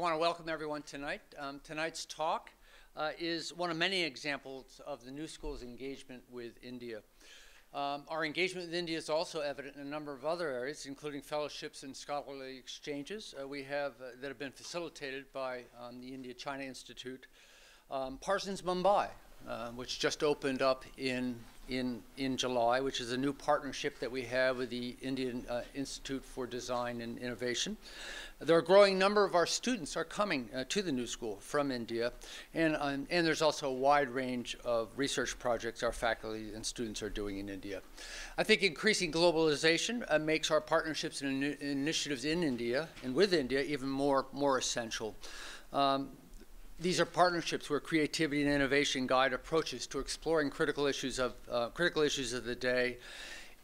want to welcome everyone tonight. Um, tonight's talk uh, is one of many examples of the New School's engagement with India. Um, our engagement with India is also evident in a number of other areas, including fellowships and scholarly exchanges uh, we have uh, that have been facilitated by um, the India-China Institute. Um, Parsons Mumbai, uh, which just opened up in, in, in July, which is a new partnership that we have with the Indian uh, Institute for Design and Innovation. There are a growing number of our students are coming uh, to the New School from India, and, um, and there's also a wide range of research projects our faculty and students are doing in India. I think increasing globalization uh, makes our partnerships and in initiatives in India and with India even more, more essential. Um, these are partnerships where creativity and innovation guide approaches to exploring critical issues of, uh, critical issues of the day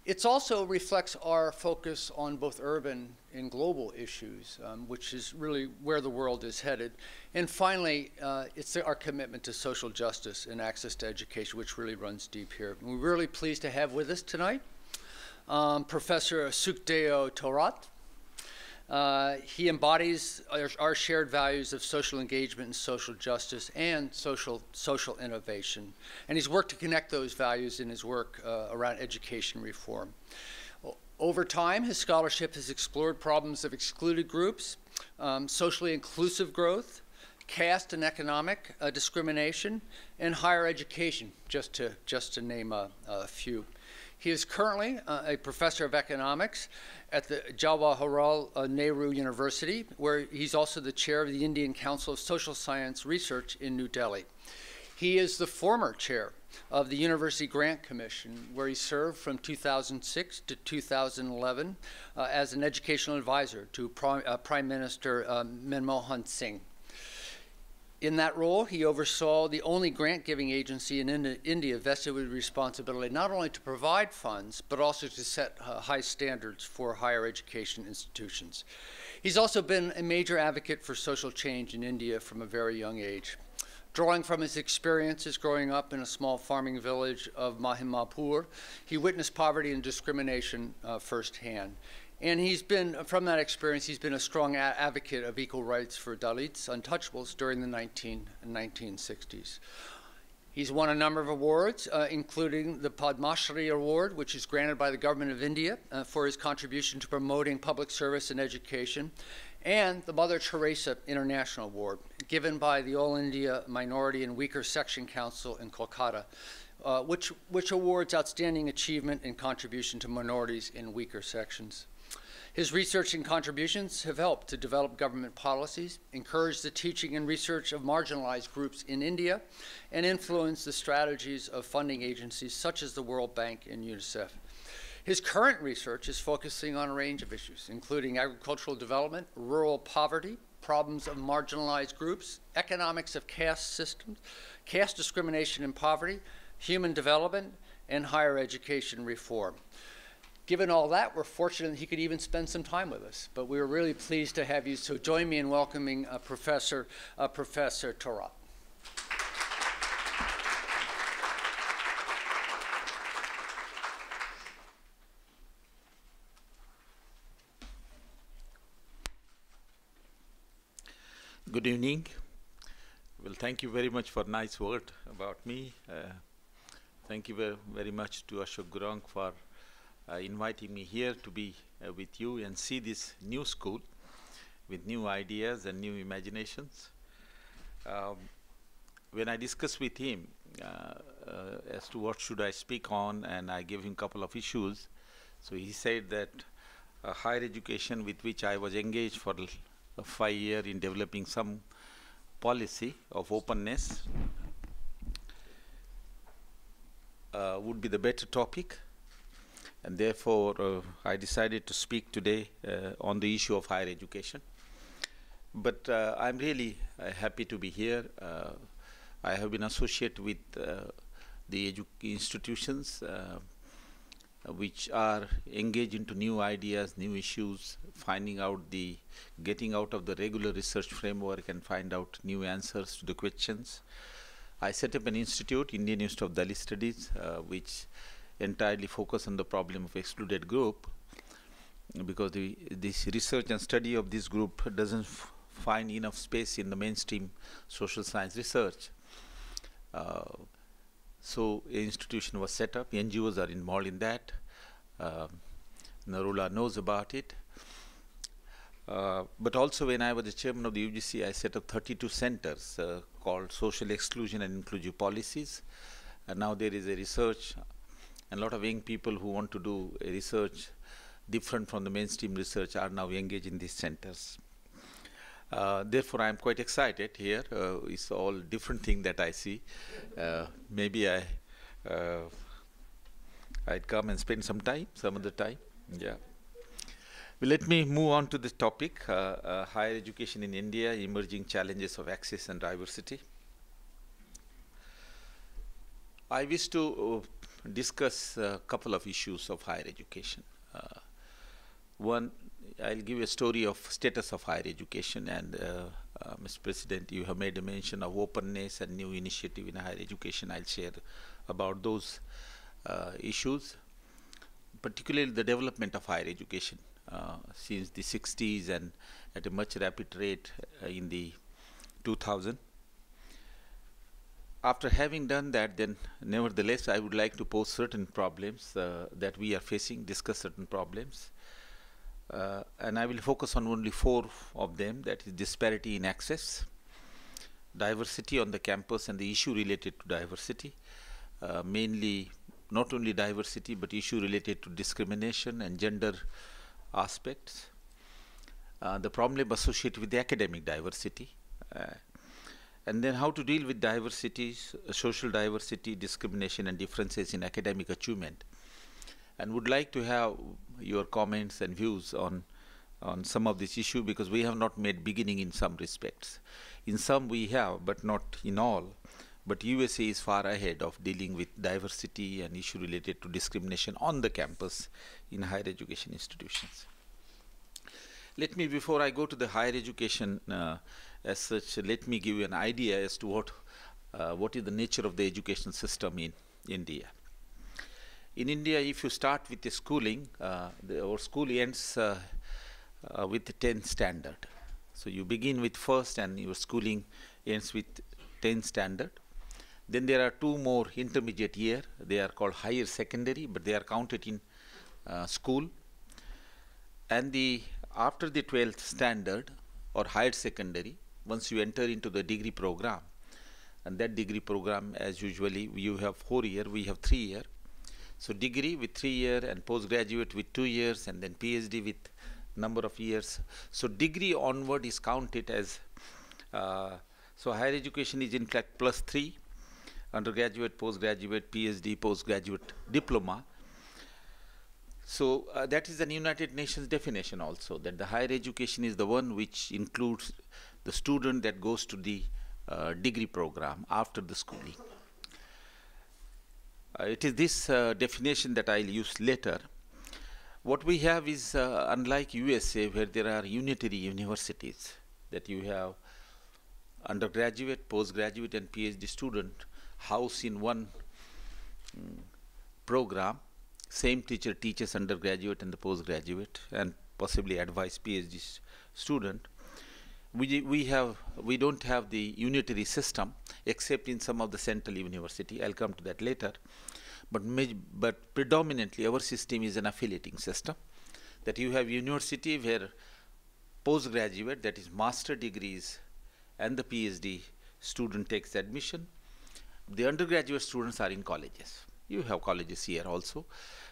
it also reflects our focus on both urban and global issues, um, which is really where the world is headed. And finally, uh, it's our commitment to social justice and access to education, which really runs deep here. And we're really pleased to have with us tonight um, Professor Sukhadeo Thorat. Uh, he embodies our, our, shared values of social engagement and social justice and social, social innovation. And he's worked to connect those values in his work uh, around education reform. Over time, his scholarship has explored problems of excluded groups, um, socially inclusive growth, caste and economic uh, discrimination, and higher education, just to, just to name a, a few. He is currently uh, a professor of economics at the Jawaharlal uh, Nehru University, where he's also the chair of the Indian Council of Social Science Research in New Delhi. He is the former chair of the University Grant Commission, where he served from 2006 to 2011 uh, as an educational advisor to Prime, uh, Prime Minister uh, Manmohan Singh. In that role, he oversaw the only grant giving agency in India vested with responsibility not only to provide funds, but also to set uh, high standards for higher education institutions. He's also been a major advocate for social change in India from a very young age. Drawing from his experiences growing up in a small farming village of Mahimapur, he witnessed poverty and discrimination uh, firsthand. And he's been, from that experience, he's been a strong advocate of equal rights for Dalits, untouchables, during the 19, 1960s. He's won a number of awards, uh, including the Padma Shri Award, which is granted by the Government of India uh, for his contribution to promoting public service and education, and the Mother Teresa International Award, given by the All India Minority and Weaker Section Council in Kolkata, uh, which, which awards outstanding achievement and contribution to minorities in weaker sections. His research and contributions have helped to develop government policies, encourage the teaching and research of marginalized groups in India, and influence the strategies of funding agencies such as the World Bank and UNICEF. His current research is focusing on a range of issues, including agricultural development, rural poverty, problems of marginalized groups, economics of caste systems, caste discrimination and poverty, human development, and higher education reform. Given all that, we're fortunate that he could even spend some time with us. But we were really pleased to have you. So join me in welcoming uh, Professor, uh, Professor Thorat. Good evening. Well, thank you very much for nice word about me. Uh, thank you very, much to Ashok Gurung for inviting me here to be uh, with you and see this new school with new ideas and new imaginations. Um, when I discussed with him uh, uh, as to what should I speak on and I gave him a couple of issues, so he said that higher education with which I was engaged for a five years in developing some policy of openness uh, would be the better topic and therefore uh, I decided to speak today uh, on the issue of higher education. But uh, I'm really happy to be here. I have been associated with the institutions which are engaged into new ideas, new issues, finding out the, getting out of the regular research framework and find out new answers to the questions. I set up an institute, Indian Institute of Dalit Studies, uh, which entirely focus on the problem of excluded group because the, this research and study of this group doesn't find enough space in the mainstream social science research. Uh, so an institution was set up. NGOs are involved in that. Uh, Narula knows about it. Uh, but also when I was the chairman of the UGC, I set up 32 centers uh, called Social Exclusion and Inclusive Policies. And now there is a research, and a lot of young people who want to do research different from the mainstream research are now engaged in these centers. Uh, therefore, I am quite excited here. Uh, it's all different thing that I see. Uh, maybe I uh, I'd come and spend some time, some of the time. Yeah. Well, let me move on to the topic: uh, uh, higher education in India, emerging challenges of access and diversity. I wish to discuss a couple of issues of higher education. one I'll give a story of status of higher education and uh, uh, Mr. President, you have made a mention of openness and new initiative in higher education. I'll share about those uh, issues, particularly the development of higher education uh, since the 60s and at a much rapid rate uh, in the 2000. After having done that, then nevertheless, I would like to pose certain problems uh, that we are facing, discuss certain problems. Uh, and I will focus on only four of them that is disparity in access, diversity on the campus and the issue related to diversity, uh, mainly not only diversity but issue related to discrimination and gender aspects, uh, the problem associated with the academic diversity, uh, and then how to deal with diversity, social diversity, discrimination and differences in academic achievement and would like to have your comments and views on on some of this issue because we have not made beginning in some respects. In some we have, but not in all. But USA is far ahead of dealing with diversity and issue related to discrimination on the campus in higher education institutions. Let me, before I go to the higher education uh, as such, let me give you an idea as to what uh, what is the nature of the education system in India. In India, if you start with the schooling, uh, the, our school ends uh, uh, with the 10th standard. So you begin with first and your schooling ends with 10th standard. Then there are two more intermediate year. They are called higher secondary, but they are counted in uh, school. And the after the 12th standard or higher secondary, once you enter into the degree program, and that degree program, as usually, you have four year, we have three year. So degree with three year and postgraduate with two years and then PhD with number of years. So degree onward is counted as, uh, so higher education is in fact plus three, undergraduate, postgraduate, PhD, postgraduate diploma. So uh, that is the United Nations definition also, that the higher education is the one which includes the student that goes to the uh, degree program after the schooling. Uh, it is this uh, definition that I'll use later. What we have is, uh, unlike USA, where there are unitary universities, that you have undergraduate, postgraduate, and PhD student housed in one um, program. Same teacher teaches undergraduate and the postgraduate, and possibly advise PhD student. We, we have we don't have the unitary system except in some of the central university. I'll come to that later but, but predominantly our system is an affiliating system that you have university where postgraduate that is master degrees and the PhD student takes admission. The undergraduate students are in colleges. You have colleges here also.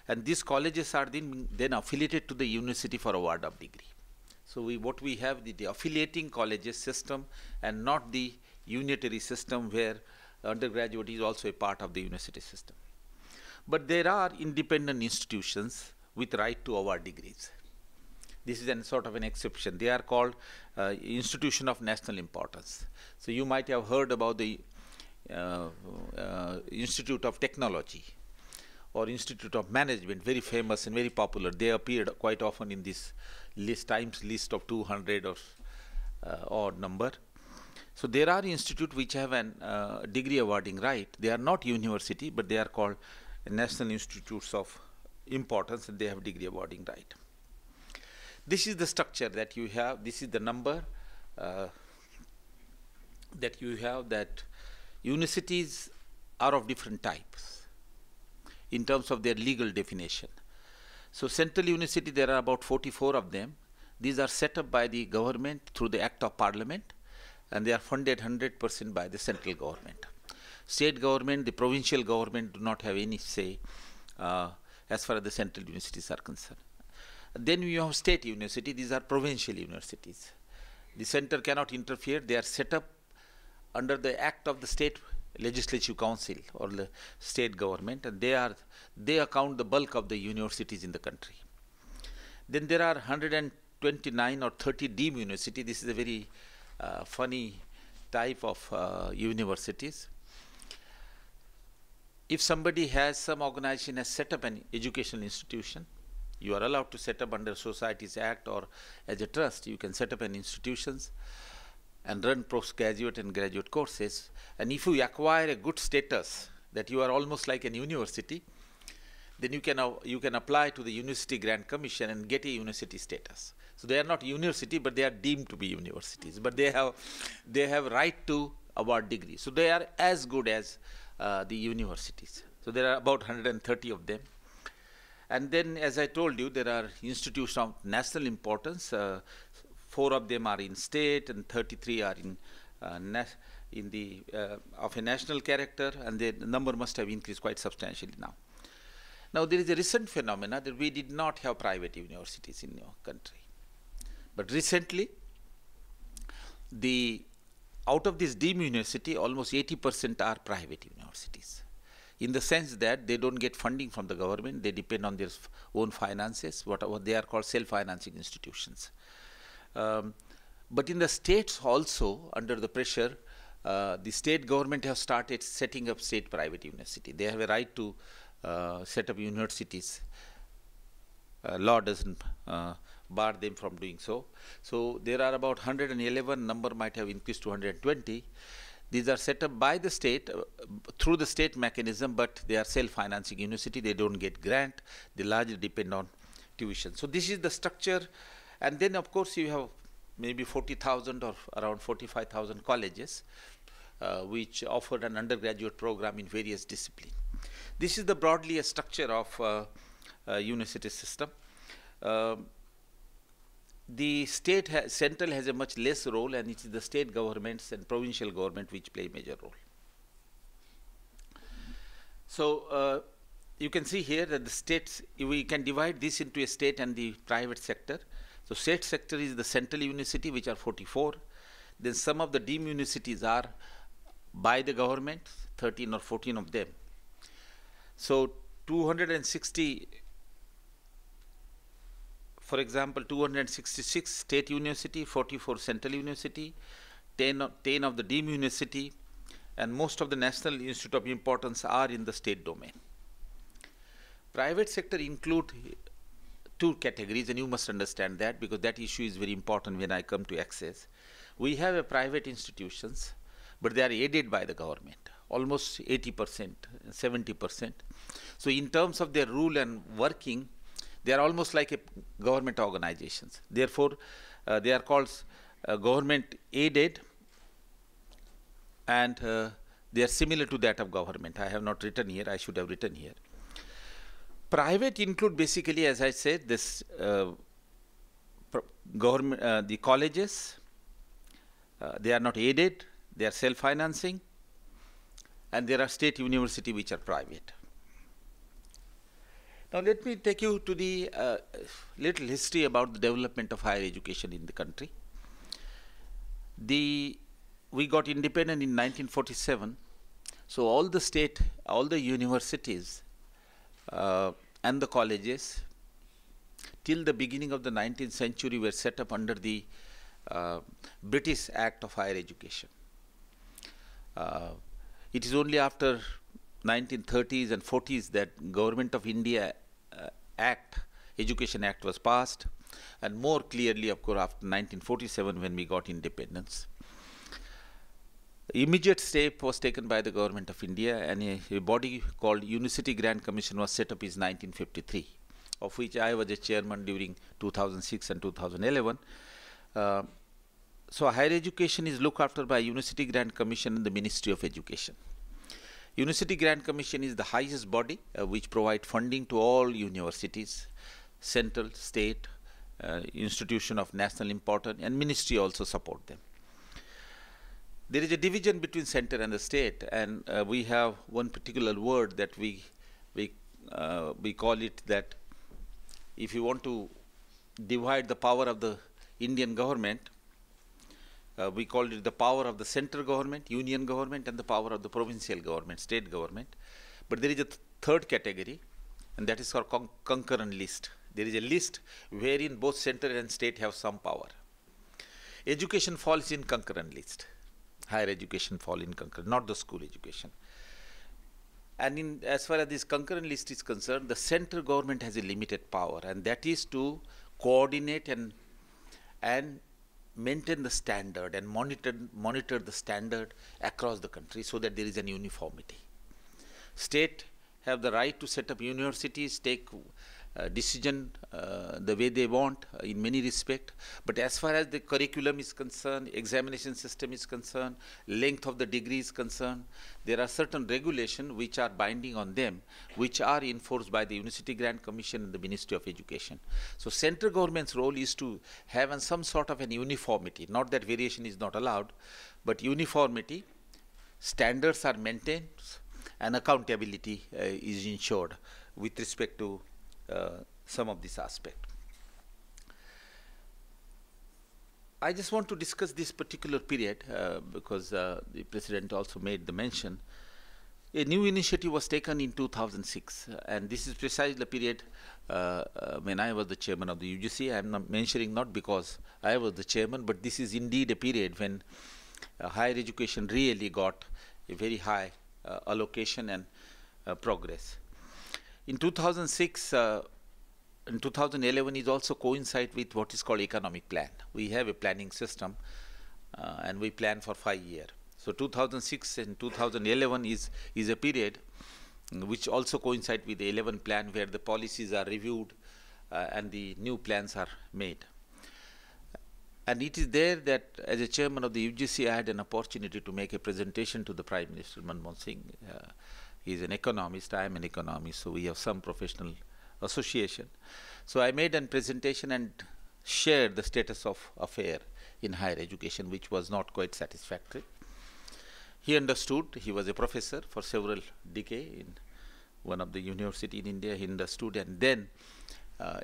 And these colleges are then, then affiliated to the university for award of degree. So we, what we have the, the affiliating colleges system and not the unitary system where undergraduate is also a part of the university system. But there are independent institutions with right to award degrees. This is a sort of an exception. They are called uh, institution of national importance. So you might have heard about the Institute of Technology or Institute of Management, very famous and very popular. They appeared quite often in this list, times list of 200 or uh, odd number. So there are institutes which have an uh, degree awarding right. They are not university, but they are called national institutes of importance and they have degree awarding right. This is the structure that you have, this is the number uh, that you have that universities are of different types in terms of their legal definition. So Central University, there are about 44 of them. These are set up by the government through the Act of Parliament and they are funded 100% by the central government. State government, the provincial government do not have any say uh, as far as the central universities are concerned. Then you have state university, these are provincial universities. The center cannot interfere, they are set up under the act of the state legislative council or the state government and they are they account the bulk of the universities in the country. Then there are 129 or 30 deemed university. This is a very uh, funny type of uh, universities. If somebody has some organization has set up an educational institution you are allowed to set up under societies act or as a trust you can set up an institutions and run postgraduate and graduate courses. And if you acquire a good status that you are almost like an university, then you can, uh, you can apply to the University Grant Commission and get a university status. So they are not university, but they are deemed to be universities. But they have, they have right to award degrees. So they are as good as uh, the universities. So there are about 130 of them. And then, as I told you, there are institutions of national importance. Uh, four of them are in state and 33 are in uh, in the uh, of a national character and the number must have increased quite substantially now. Now there is a recent phenomena that we did not have private universities in your country. But recently the out of this deemed university almost 80% are private universities in the sense that they don't get funding from the government they depend on their own finances what, what they are called self-financing institutions um, but in the states also, under the pressure, uh, the state government have started setting up state private university. They have a right to uh, set up universities. Uh, law doesn't uh, bar them from doing so. So there are about 111, number might have increased to 120. These are set up by the state uh, through the state mechanism, but they are self-financing university. They don't get grant. They largely depend on tuition. So this is the structure and then, of course, you have maybe 40,000 or around 45,000 colleges uh, which offered an undergraduate program in various disciplines. This is the broadly a structure of uh, uh, university system. Um, the state ha central has a much less role and it is the state governments and provincial government which play a major role. So uh, you can see here that the states, we can divide this into a state and the private sector. So state sector is the central university which are 44. Then some of the deemed universities are by the government, 13 or 14 of them. So 260, for example, 266 state university, 44 central university, 10 of, 10 of the deemed university, and most of the national institute of importance are in the state domain. Private sector include two categories and you must understand that because that issue is very important when I come to access. We have a private institutions but they are aided by the government almost 80%, 70%. So in terms of their rule and working they are almost like a government organizations. Therefore uh, they are called uh, government aided and uh, they are similar to that of government. I have not written here, I should have written here. Private include basically, as I said, this uh, government, uh, the colleges. Uh, they are not aided; they are self-financing, and there are state university which are private. Now, let me take you to the uh, little history about the development of higher education in the country. The we got independent in 1947, so all the state, all the universities uh, and the colleges till the beginning of the 19th century were set up under the uh, British Act of Higher Education. Uh, it is only after 1930s and 40s that Government of India uh, Act, Education Act was passed and more clearly of course after 1947 when we got independence immediate step was taken by the government of India and a, a, body called University Grant Commission was set up in 1953 of which I was a chairman during 2006 and 2011. Uh, so higher education is looked after by University Grant Commission and the Ministry of Education. University Grant Commission is the highest body uh, which provide funding to all universities, central, state, uh, institution of national importance and ministry also support them. There is a division between center and the state and uh, we have one particular word that we, we, uh, we call it that if you want to divide the power of the Indian government, uh, we called it the power of the central government, union government, and the power of the provincial government, state government. But there is a th third category, and that is called con concurrent list. There is a list wherein both center and state have some power. Education falls in concurrent list. Higher education fall in concurrent, not the school education. And in, as far as this concurrent list is concerned, the central government has a limited power, and that is to coordinate and and maintain the standard and monitor, monitor the standard across the country so that there is an uniformity. State have the right to set up universities, take uh, decision uh, the way they want uh, in many respect But as far as the curriculum is concerned, examination system is concerned, length of the degree is concerned, there are certain regulations which are binding on them, which are enforced by the University Grant Commission and the Ministry of Education. So central government's role is to have some sort of an uniformity, not that variation is not allowed, but uniformity, standards are maintained, and accountability uh, is ensured with respect to some of this aspect. I just want to discuss this particular period uh, because uh, the president also made the mention. A new initiative was taken in 2006, and this is precisely the period uh, uh, when I was the chairman of the UGC. I am not mentioning not because I was the chairman, but this is indeed a period when uh, higher education really got a very high allocation and progress. In 2006, uh, in 2011 is also coincide with what is called economic plan. We have a planning system uh, and we plan for five years. So 2006 and 2011 is, is a period which also coincide with the 11 plan where the policies are reviewed uh, and the new plans are made. And it is there that as a chairman of the UGC I had an opportunity to make a presentation to the Prime Minister Manmohan Singh uh, He's an economist, I am an economist, so we have some professional association. So I made a presentation and shared the status of affair in higher education, which was not quite satisfactory. He understood, he was a professor for several decades in one of the university in India, he understood and then uh,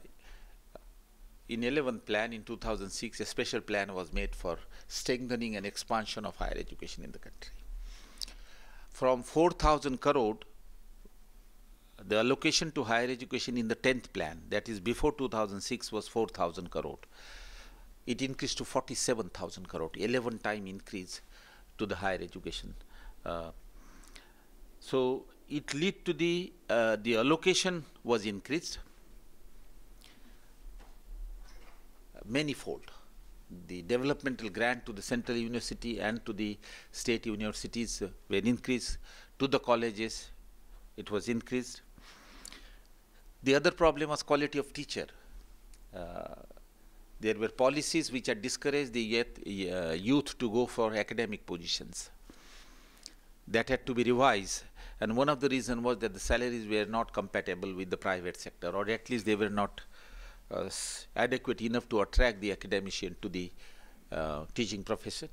in 11th plan in 2006, a special plan was made for strengthening and expansion of higher education in the country from 4000 crore the allocation to higher education in the 10th plan that is before 2006 was 4000 crore. It increased to 47000 crore 11 time increase to the higher education uh, so it led to the uh, the allocation was increased manifold the developmental grant to the central university and to the state universities uh, were increased to the colleges it was increased. The other problem was quality of teacher. Uh, there were policies which had discouraged the youth, uh, youth to go for academic positions. That had to be revised. And one of the reasons was that the salaries were not compatible with the private sector or at least they were not adequate enough to attract the academician to the uh, teaching profession.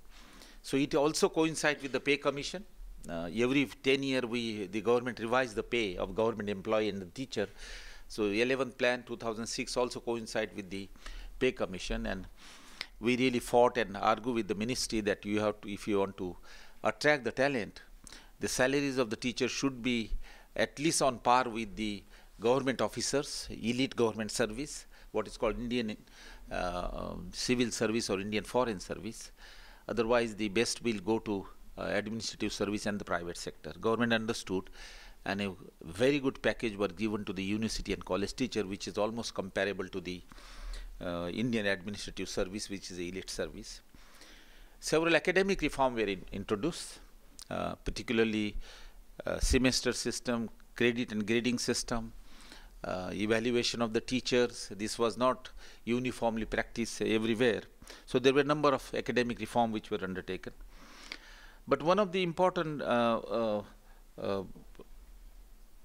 So it also coincides with the pay commission. Uh, every 10 year we the government revise the pay of government employee and the teacher. So the 11th plan 2006 also coincide with the pay commission and we really fought and argued with the ministry that you have to if you want to attract the talent the salaries of the teachers should be at least on par with the government officers elite government service what is called Indian uh, um, civil service or Indian foreign service. Otherwise, the best will go to uh, administrative service and the private sector. Government understood and a very good package were given to the university and college teacher which is almost comparable to the uh, Indian administrative service which is a elite service. Several academic reform were in, introduced, uh, particularly uh, semester system, credit and grading system, uh, evaluation of the teachers. This was not uniformly practiced everywhere. So there were a number of academic reform which were undertaken. But one of the important uh, uh, uh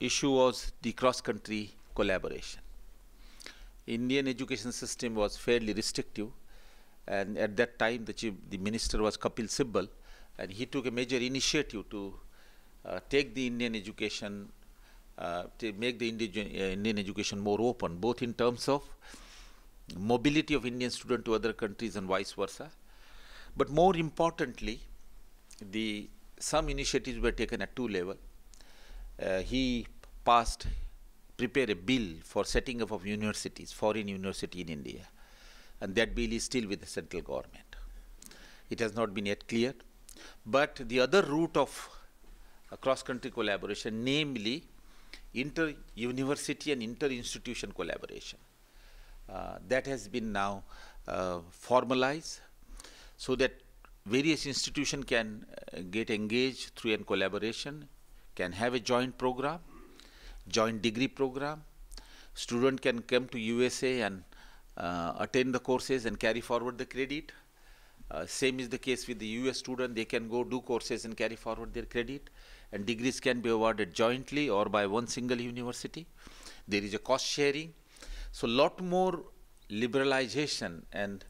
issue was the cross-country collaboration. Indian education system was fairly restrictive and at that time the chief, the minister was Kapil Sibal and he took a major initiative to uh, take the Indian education to make the Indian, uh, Indian education more open both in terms of mobility of Indian students to other countries and vice versa but more importantly the some initiatives were taken at two level uh, he passed prepare a bill for setting up of universities foreign university in India and that bill is still with the central government. It has not been yet cleared. But the other route of uh, cross-country collaboration, namely inter-university and inter-institution collaboration, uh, that has been now uh, formalized so that various institutions can uh, get engaged through a collaboration, can have a joint program, joint degree program. Student can come to USA and uh, attend the courses and carry forward the credit. Uh, same is the case with the US student, they can go do courses and carry forward their credit and degrees can be awarded jointly or by one single university. There is a cost sharing. So lot more liberalization and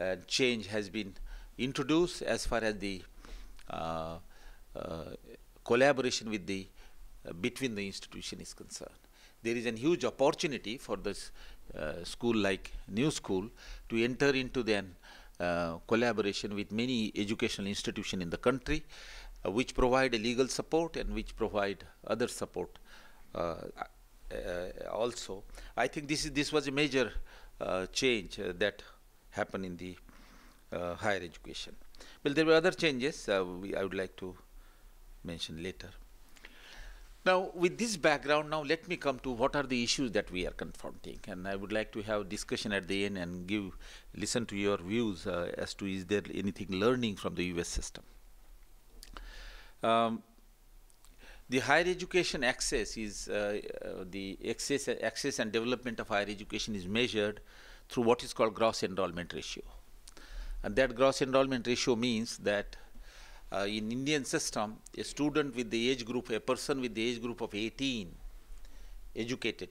uh, change has been introduced as far as the uh, uh, collaboration with the uh, between the institution is concerned. There is a huge opportunity for this uh, school like New School to enter into the uh, collaboration with many educational institutions in the country which provide legal support and which provide other support uh, uh, also. I think this is this was a major change that happened in the higher education. Well, there were other changes we, I would like to mention later. Now, with this background, now let me come to what are the issues that we are confronting, and I would like to have discussion at the end and give listen to your views uh, as to is there anything learning from the U.S. system. Um, the higher education access is uh, uh, the access access and development of higher education is measured through what is called gross enrollment ratio, and that gross enrollment ratio means that uh, in Indian system, a student with the age group, a person with the age group of 18, educated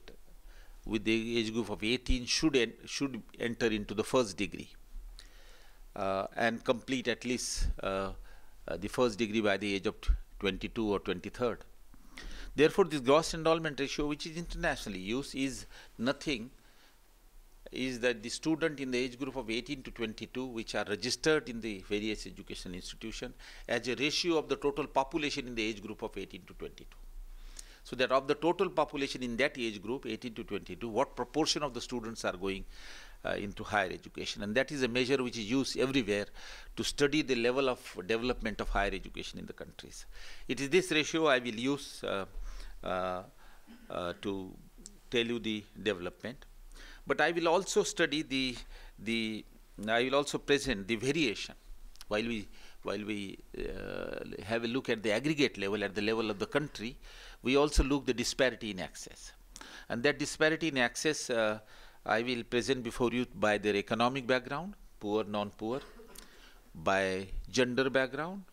with the age group of 18 should en should enter into the first degree uh, and complete at least uh, the first degree by the age of 22 or 23rd. Therefore, this gross enrollment ratio, which is internationally used, is nothing is that the student in the age group of 18 to 22 which are registered in the various education institution as a ratio of the total population in the age group of 18 to 22. So that of the total population in that age group 18 to 22 what proportion of the students are going uh, into higher education and that is a measure which is used everywhere to study the level of development of higher education in the countries. It is this ratio I will use uh, uh, uh to tell you the development. But I will also study the, the I will also present the variation while we, while we uh, have a look at the aggregate level, at the level of the country, we also look the disparity in access. And that disparity in access, uh, I will present before you by their economic background, poor, non-poor, by gender background,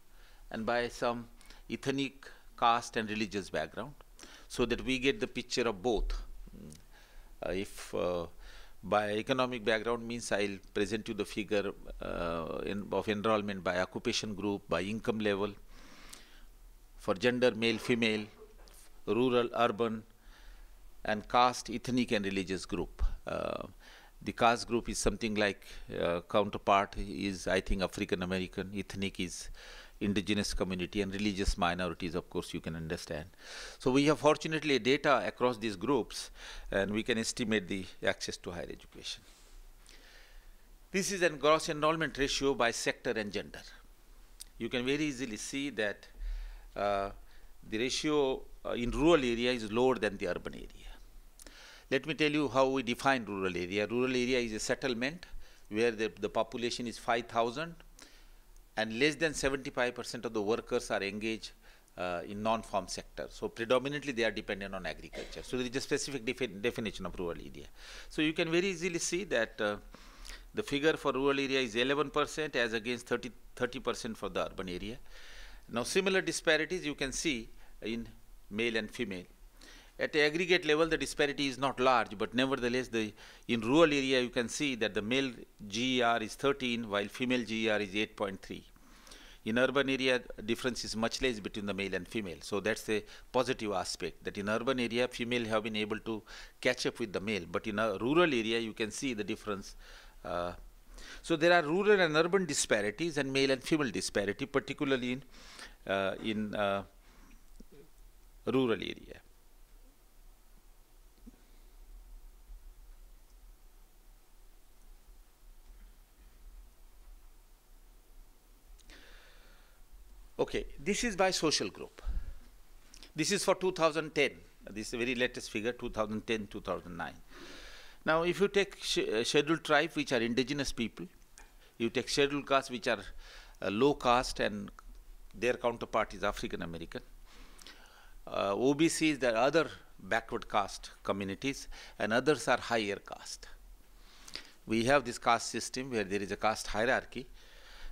and by some ethnic, caste and religious background, so that we get the picture of both. Uh, if uh, by economic background means I'll present you the figure uh, in, of enrollment by occupation group, by income level, for gender, male, female, rural, urban, and caste, ethnic and religious group. Uh, the caste group is something like uh, counterpart is I think African American, ethnic is indigenous community and religious minorities of course you can understand. So we have fortunately data across these groups and we can estimate the access to higher education. This is a gross enrollment ratio by sector and gender. You can very easily see that uh, the ratio uh, in rural area is lower than the urban area. Let me tell you how we define rural area. Rural area is a settlement where the, the population is 5,000 and less than 75% of the workers are engaged uh, in non-farm sector. So predominantly they are dependent on agriculture. So there is a specific defi definition of rural area. So you can very easily see that uh, the figure for rural area is 11% as against 30, 30% for the urban area. Now similar disparities you can see in male and female. At the aggregate level, the disparity is not large, but nevertheless, the in rural area you can see that the male GER is 13, while female GER is 8.3. In urban area, difference is much less between the male and female. So that's a positive aspect. That in urban area, female have been able to catch up with the male, but in a rural area, you can see the difference. Uh, so there are rural and urban disparities and male and female disparity, particularly in uh, in uh, rural area. Okay, this is by social group. This is for 2010. This is the very latest figure, 2010-2009. Now, if you take sh uh, scheduled tribe, which are indigenous people, you take scheduled caste, which are uh, low caste, and their counterpart is African American. Uh, OBCs, there are other backward caste communities, and others are higher caste. We have this caste system where there is a caste hierarchy.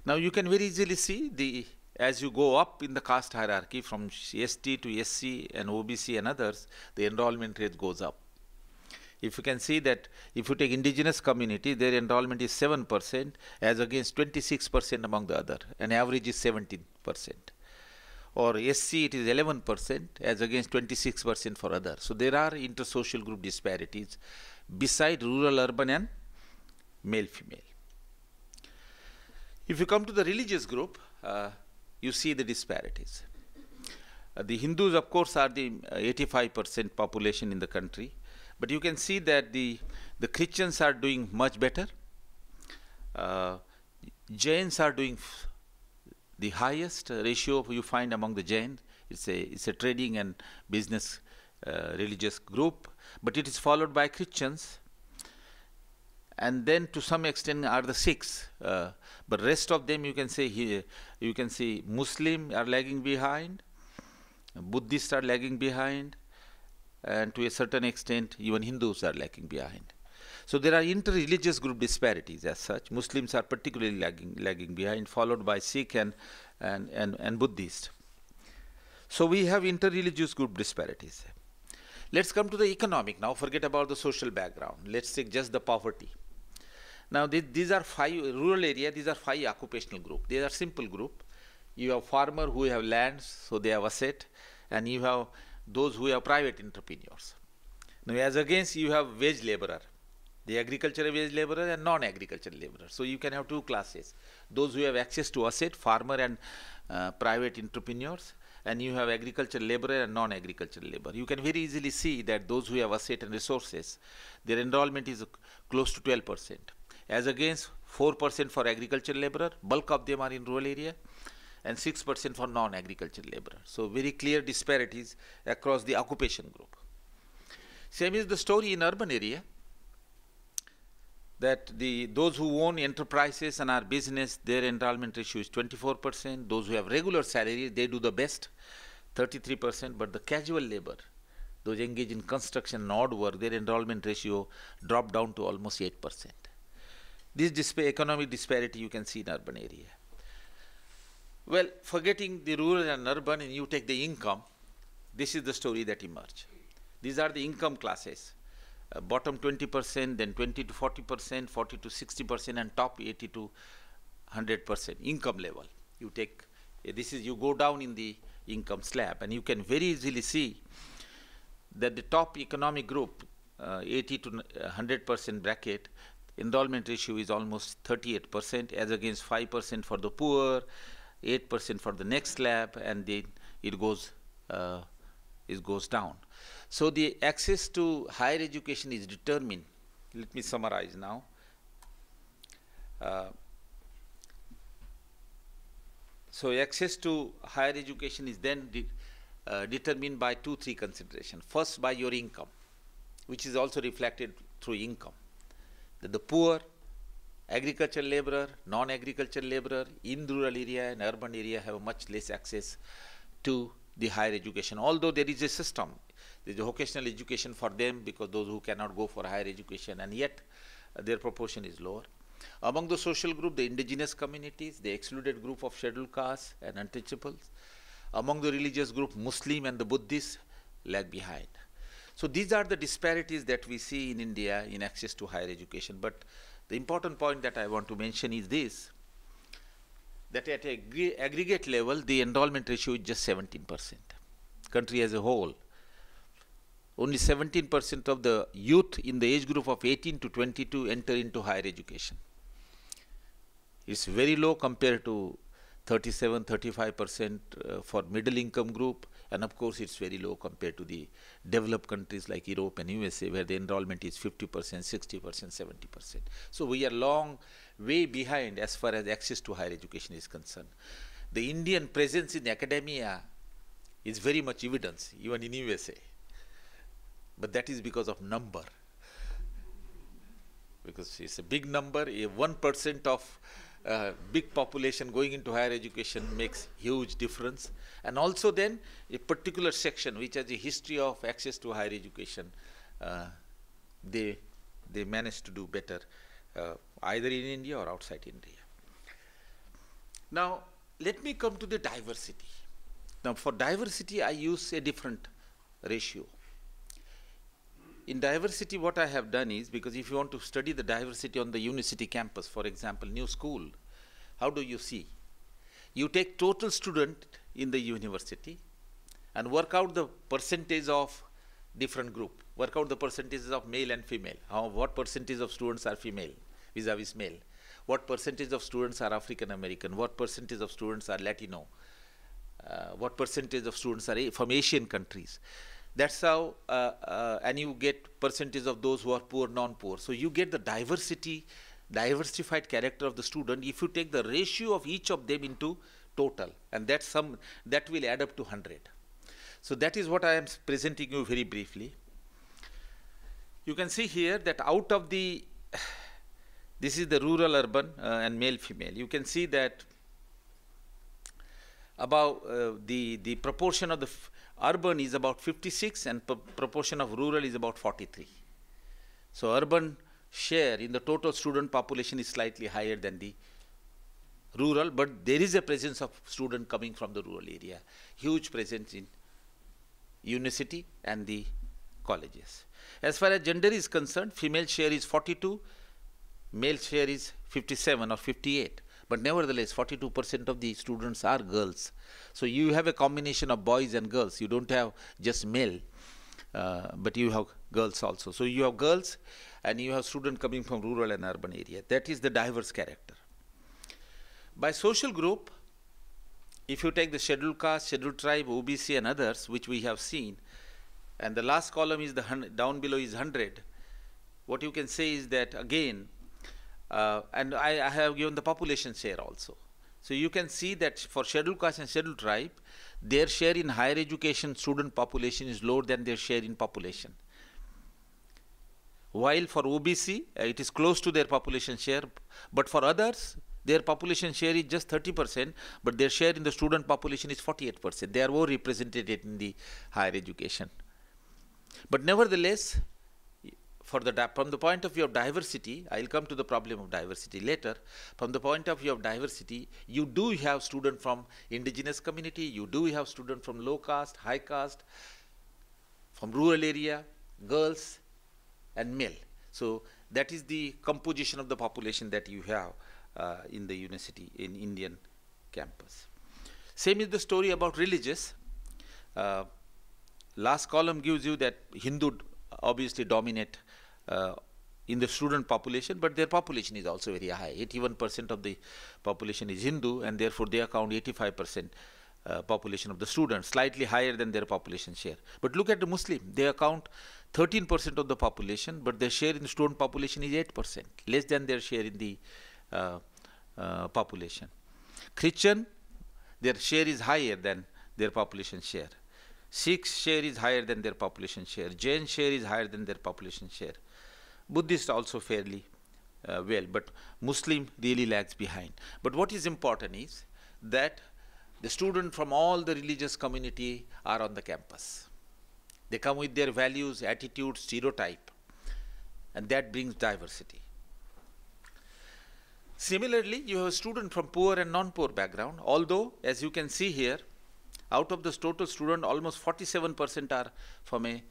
Now, you can very easily see the as you go up in the caste hierarchy from ST to SC and OBC and others, the enrollment rate goes up. If you can see that if you take indigenous community, their enrollment is 7% as against 26% among the other, and average is 17%. Or SC it is 11% as against 26% for other. So there are intersocial group disparities beside rural, urban and male, female. If you come to the religious group, uh, you see the disparities. Uh, the Hindus, of course, are the 85% uh, population in the country, but you can see that the, the Christians are doing much better. Uh, Jains are doing the highest ratio you find among the Jain. It's a, it's a trading and business uh, religious group, but it is followed by Christians and then to some extent are the Sikhs. But rest of them you can say here, you can see Muslim are lagging behind, Buddhists are lagging behind, and to a certain extent even Hindus are lagging behind. So there are inter-religious group disparities as such. Muslims are particularly lagging, lagging behind, followed by Sikh and, and, and, and Buddhist. So we have inter-religious group disparities. Let's come to the economic now. Forget about the social background. Let's take just the poverty. Now these are five rural area. These are five occupational group. These are simple group. You have farmer who have lands, so they have asset, and you have those who have private entrepreneurs. Now as against you have wage laborer, the agricultural wage laborer and non-agricultural laborer. So you can have two classes. Those who have access to asset, farmer and uh, private entrepreneurs, and you have agricultural laborer and non-agricultural labor. You can very easily see that those who have asset and resources, their enrollment is close to 12 percent as against 4% for agricultural laborer, bulk of them are in rural area, and 6% for non-agricultural laborer. So very clear disparities across the occupation group. Same is the story in urban area, that the those who own enterprises and are business, their enrollment ratio is 24%. Those who have regular salary, they do the best, 33%, but the casual labor, those engaged in construction and odd work, their enrollment ratio dropped down to almost 8%. This disp economic disparity you can see in urban area. Well, forgetting the rural and urban and you take the income, this is the story that emerge. These are the income classes. Uh, bottom 20%, then 20 to 40%, 40 to 60%, and top 80 to 100% income level. You take, uh, this is, you go down in the income slab, and you can very easily see that the top economic group, uh, 80 to 100% bracket, enrollment ratio is almost 38% as against 5% for the poor, 8% for the next slab, and then it goes uh, it goes down. So the access to higher education is determined. Let me summarize now. Uh, so access to higher education is then de uh, determined by two, three considerations. First, by your income, which is also reflected through income the poor, agricultural laborer, non-agricultural laborer in rural area and urban area have much less access to the higher education. Although there is a system, there is a vocational education for them because those who cannot go for higher education, and yet uh, their proportion is lower. Among the social group, the indigenous communities, the excluded group of scheduled castes and untouchables. Among the religious group, Muslim and the Buddhists lag behind. So these are the disparities that we see in India in access to higher education. But the important point that I want to mention is this, that at a aggregate level, the enrollment ratio is just 17%. Country as a whole, only 17% of the youth in the age group of 18 to 22 enter into higher education. It's very low compared to 37, 35% uh, for middle income group, and of course it's very low compared to the developed countries like Europe and USA where the enrollment is 50%, 60%, 70%. So we are long way behind as far as access to higher education is concerned. The Indian presence in academia is very much evidence, even in USA. But that is because of number. Because it's a big number, a 1% of uh, big population going into higher education makes huge difference. And also then a particular section which has a history of access to higher education, uh, they, they manage to do better uh, either in India or outside India. Now, let me come to the diversity. Now, for diversity, I use a different ratio. In diversity, what I have done is, because if you want to study the diversity on the university campus, for example, new school, how do you see? You take total student in the university and work out the percentage of different group. Work out the percentages of male and female. How, what percentage of students are female vis-a-vis -vis male? What percentage of students are African American? What percentage of students are Latino? Uh, what percentage of students are from Asian countries? That's how, uh, uh, and you get percentage of those who are poor, non-poor. So you get the diversity, diversified character of the student if you take the ratio of each of them into total, and that's some that will add up to 100. So that is what I am presenting you very briefly. You can see here that out of the, this is the rural, urban, uh, and male, female. You can see that about uh, the the proportion of the urban is about 56 and proportion of rural is about 43. So urban share in the total student population is slightly higher than the rural, but there is a presence of student coming from the rural area. Huge presence in university and the colleges. As far as gender is concerned, female share is 42, male share is 57 or 58. But nevertheless, 42% of the students are girls. So you have a combination of boys and girls. You don't have just male, uh, but you have girls also. So you have girls and you have students coming from rural and urban area. That is the diverse character. By social group, if you take the scheduled caste, scheduled tribe, OBC and others, which we have seen, and the last column is the down below is 100, what you can say is that again, uh, and I, I, have given the population share also. So you can see that for scheduled caste and scheduled tribe, their share in higher education student population is lower than their share in population. While for OBC, uh, it is close to their population share, but for others, their population share is just 30%, but their share in the student population is 48%. They are more represented in the higher education. But nevertheless, for the from the point of view of diversity, I'll come to the problem of diversity later. From the point of view of diversity, you do have student from indigenous community, you do have student from low caste, high caste, from rural area, girls, and male. So that is the composition of the population that you have uh, in the university in Indian campus. Same is the story about religious. Uh, last column gives you that Hindu obviously dominate uh, in the student population, but their population is also very high. 81% of the population is Hindu, and therefore they account 85% uh, population of the students, slightly higher than their population share. But look at the Muslim; they account 13% of the population, but their share in the student population is 8%, less than their share in the uh, uh, population. Christian, their share is higher than their population share. Sikhs share is higher than their population share. Jain share is higher than their population share. Buddhist also fairly uh, well, but Muslim really lags behind. But what is important is that The students from all the religious community are on the campus. They come with their values, attitudes, stereotype, and that brings diversity. Similarly, you have a student from poor and non-poor background, although, as you can see here, out of this total student, almost 47% are from a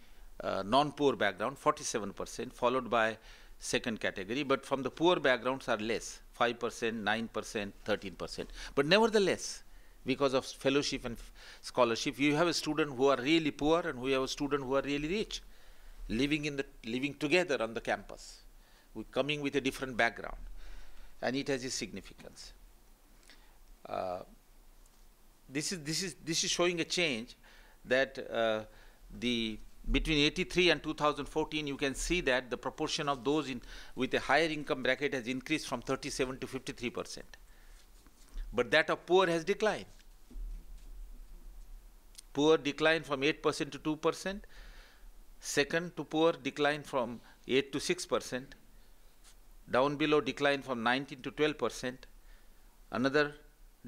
uh, non-poor background, 47%, followed by second category, but from the poor backgrounds are less, 5%, 9%, 13%. But nevertheless, because of fellowship and scholarship, you have a student who are really poor and we have a student who are really rich, living in the living together on the campus, We're coming with a different background, and it has its significance. Uh, this is this is this is showing a change that uh, the between 83 and 2014 you can see that the proportion of those in with a higher income bracket has increased from 37 to 53 percent. But that of poor has declined. Poor declined from 8 percent to 2 percent. Second to poor declined from 8 to 6 percent. Down below declined from 19 to 12 percent. Another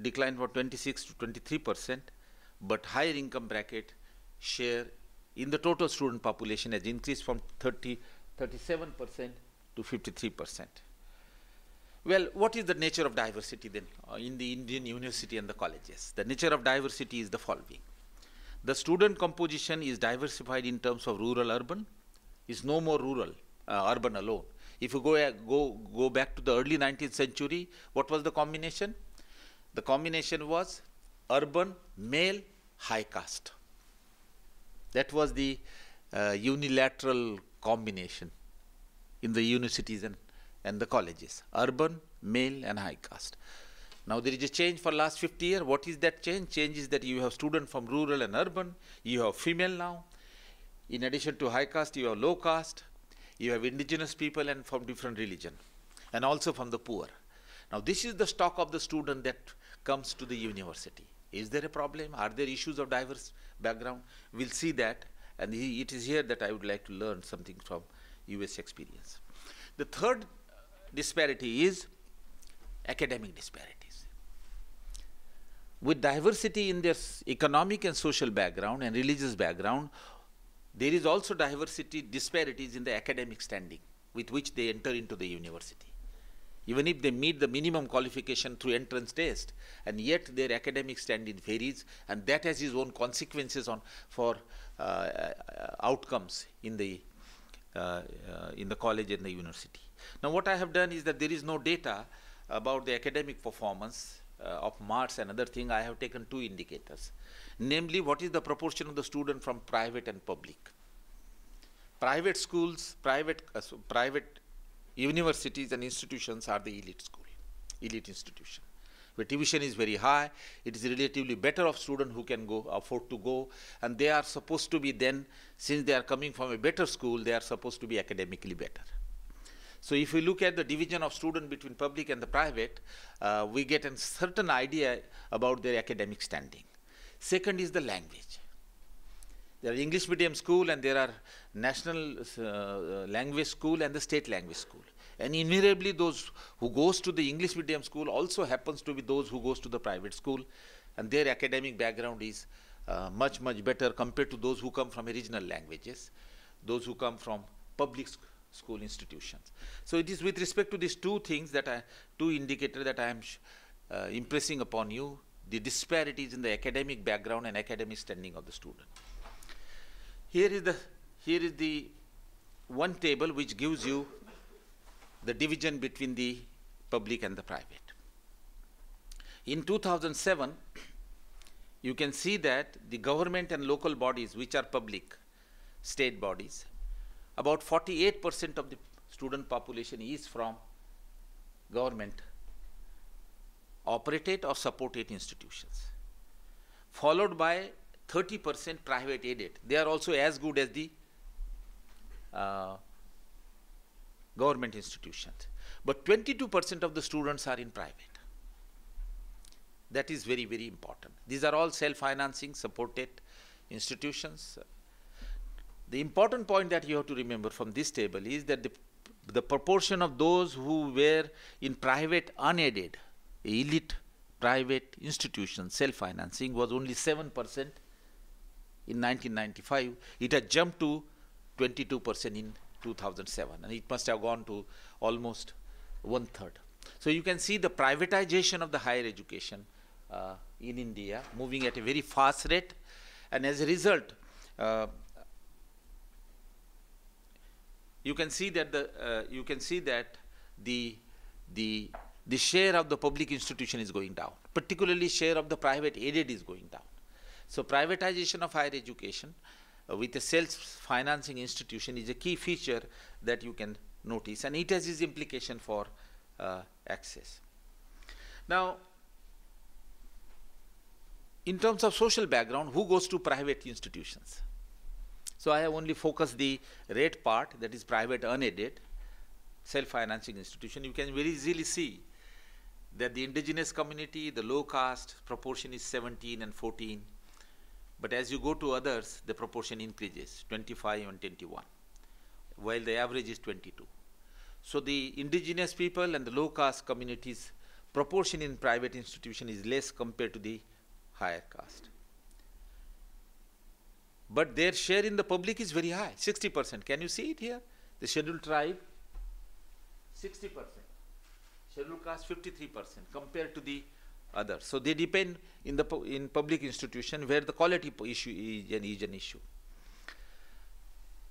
declined from 26 to 23 percent. But higher income bracket share in the total student population has increased from 30, 37% to 53%. Well, what is the nature of diversity then uh, in the Indian university and the colleges? The nature of diversity is the following. The student composition is diversified in terms of rural urban, is no more rural, uh, urban alone. If you go, uh, go, go back to the early 19th century, what was the combination? The combination was urban, male, high caste. That was the uh, unilateral combination in the universities and, and the colleges, urban, male and high caste. Now there is a change for last 50 years. What is that change? Change is that you have students from rural and urban, you have female now. In addition to high caste, you have low caste, you have indigenous people and from different religion, and also from the poor. Now this is the stock of the student that comes to the university. Is there a problem? Are there issues of diverse background? We'll see that. And he, it is here that I would like to learn something from US experience. The third disparity is academic disparities. With diversity in their economic and social background and religious background, there is also diversity disparities in the academic standing with which they enter into the university even if they meet the minimum qualification through entrance test and yet their academic standing varies and that has its own consequences on for uh, uh, outcomes in the uh, uh, in the college and the university. Now what i have done is that there is no data about the academic performance uh, of marks and other thing. I have taken two indicators. Namely what is the proportion of the student from private and public? Private schools private uh, private universities and institutions are the elite school, elite institution. Where tuition is very high, it is relatively better of student who can go afford to go, and they are supposed to be then, since they are coming from a better school, they are supposed to be academically better. So if we look at the division of student between public and the private, uh, we get a certain idea about their academic standing. Second is the language. There are English medium school and there are national uh, language school and the state language school. And invariably those who goes to the English medium school also happens to be those who goes to the private school and their academic background is uh, much much better compared to those who come from original languages, those who come from public sc school institutions. So it is with respect to these two things that I, two indicators that I am uh, impressing upon you, the disparities in the academic background and academic standing of the student. Here is the here is the one table which gives you the division between the public and the private. In 2007, you can see that the government and local bodies, which are public, state bodies, about 48% of the student population is from government operated or supported institutions, followed by 30% private aided. They are also as good as the uh, government institutions. But 22% of the students are in private. That is very, very important. These are all self-financing, supported institutions. The important point that you have to remember from this table is that the, the proportion of those who were in private unaided, elite private institutions self-financing was only 7% in 1995. It had jumped to 22% in 2007 and it must have gone to almost one third. So you can see the privatization of the higher education uh, in India moving at a very fast rate and as a result uh, you can see that the uh, you can see that the the the share of the public institution is going down particularly share of the private aided is going down so privatization of higher education uh, with a self-financing institution is a key feature that you can notice and it has its implication for uh, access. Now, in terms of social background, who goes to private institutions? So I have only focused the red part that is private unaided self-financing institution. You can very easily see that the indigenous community, the low caste proportion is 17 and 14 but as you go to others, the proportion increases 25 and 21, while the average is 22. So the indigenous people and the low caste communities proportion in private institution is less compared to the higher caste. But their share in the public is very high, 60%. Can you see it here? The scheduled tribe, 60%. Scheduled caste, 53% compared to the others. So they depend in the in public institution where the quality issue is an, is an issue.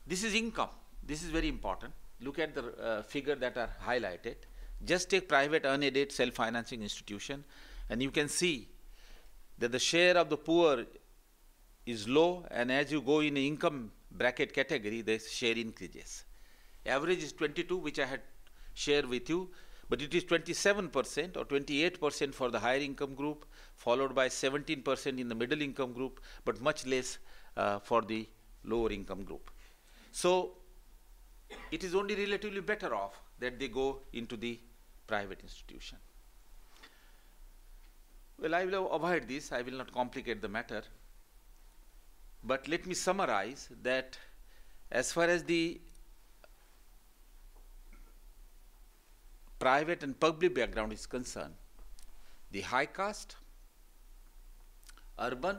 This is income. This is very important. Look at the uh, figure that are highlighted. Just take private unaided self-financing institution and you can see that the share of the poor is low and as you go in income bracket category the share increases. Average is 22 which I had shared with you but it is 27% or 28% for the higher income group, followed by 17% in the middle income group, but much less uh, for the lower income group. So it is only relatively better off that they go into the private institution. Well, I will avoid this, I will not complicate the matter. But let me summarize that as far as the private and public background is concerned, the high caste, urban,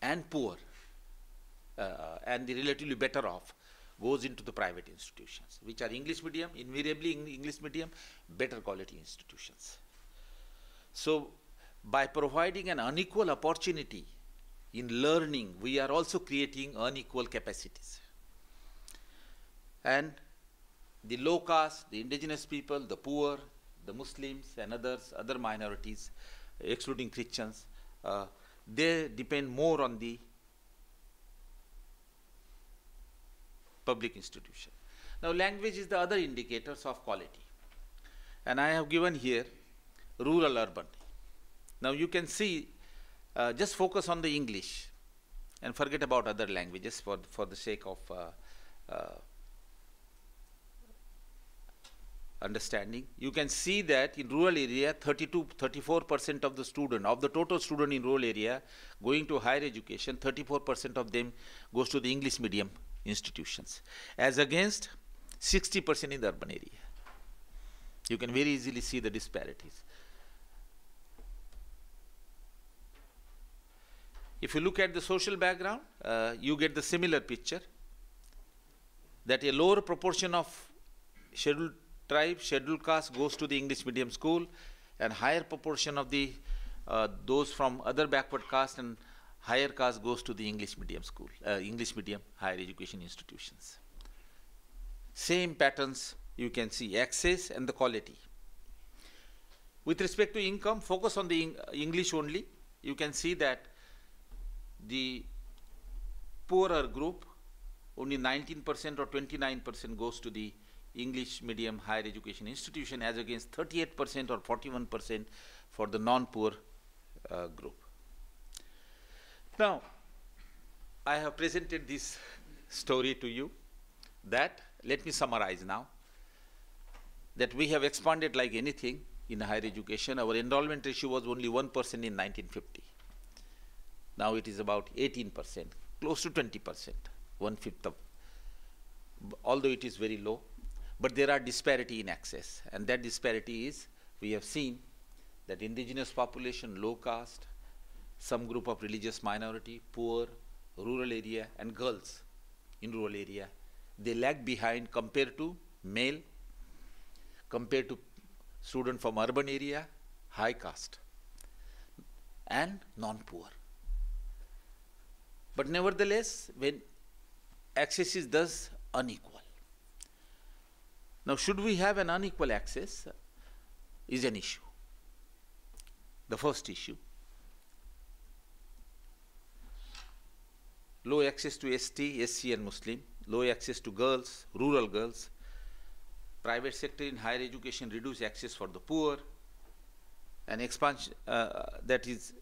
and poor, uh, and the relatively better off goes into the private institutions, which are English medium, invariably English medium, better quality institutions. So, by providing an unequal opportunity in learning, we are also creating unequal capacities. And the low caste, the indigenous people, the poor, the Muslims and others, other minorities, excluding Christians, uh, they depend more on the public institution. Now language is the other indicators of quality. And I have given here rural urban. Now you can see, uh, just focus on the English and forget about other languages for, for the sake of uh, uh understanding, you can see that in rural area, 32, 34% of the student, of the total student in rural area going to higher education, 34% of them goes to the English medium institutions, as against 60% in the urban area. You can very easily see the disparities. If you look at the social background, uh, you get the similar picture that a lower proportion of scheduled tribe, scheduled caste goes to the English medium school and higher proportion of the uh, those from other backward caste and higher caste goes to the English medium school, uh, English medium higher education institutions. Same patterns you can see, access and the quality. With respect to income, focus on the English only. You can see that the poorer group, only 19% or 29% goes to the English medium higher education institution as against 38% or 41% for the non-poor uh, group. Now, I have presented this story to you that, let me summarize now, that we have expanded like anything in higher education. Our enrollment ratio was only 1% in 1950. Now it is about 18%, close to 20%, one-fifth of, although it is very low, but there are disparity in access and that disparity is we have seen that indigenous population, low caste, some group of religious minority, poor, rural area, and girls in rural area, they lag behind compared to male, compared to student from urban area, high caste, and non-poor. But nevertheless, when access is thus unequal. Now, should we have an unequal access is an issue. The first issue. Low access to ST, SC and Muslim, low access to girls, rural girls, private sector in higher education reduce access for the poor, and expansion, uh, that is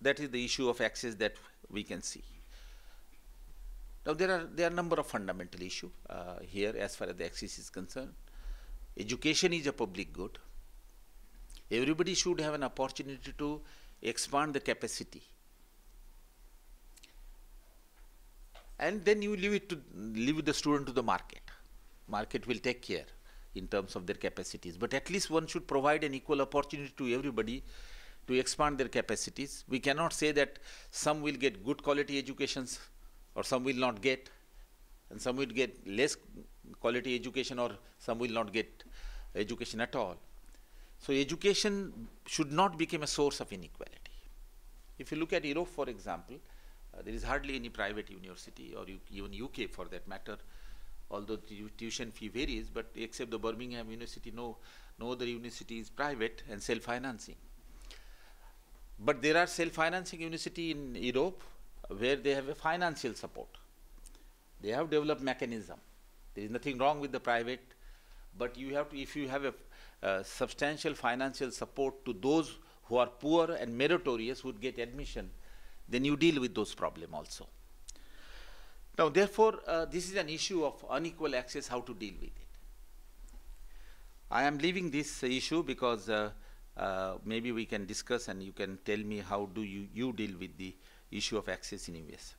that is the issue of access that we can see. Now there are there are number of fundamental issues uh, here as far as the access is concerned. Education is a public good. Everybody should have an opportunity to expand the capacity. And then you leave it to leave the student to the market. Market will take care in terms of their capacities. But at least one should provide an equal opportunity to everybody to expand their capacities. We cannot say that some will get good quality educations or some will not get, and some will get less quality education or some will not get education at all. So education should not become a source of inequality. If you look at Europe, for example, uh, there is hardly any private university or even UK for that matter, although the tuition fee varies, but except the Birmingham University, no, no other university is private and self-financing. But there are self-financing university in Europe where they have a financial support. They have developed mechanism. There is nothing wrong with the private, but you have to, if you have a uh, substantial financial support to those who are poor and meritorious would get admission, then you deal with those problems also. Now, therefore, uh, this is an issue of unequal access, how to deal with it. I am leaving this issue because uh, uh, maybe we can discuss and you can tell me how do you, you deal with the issue of access in US.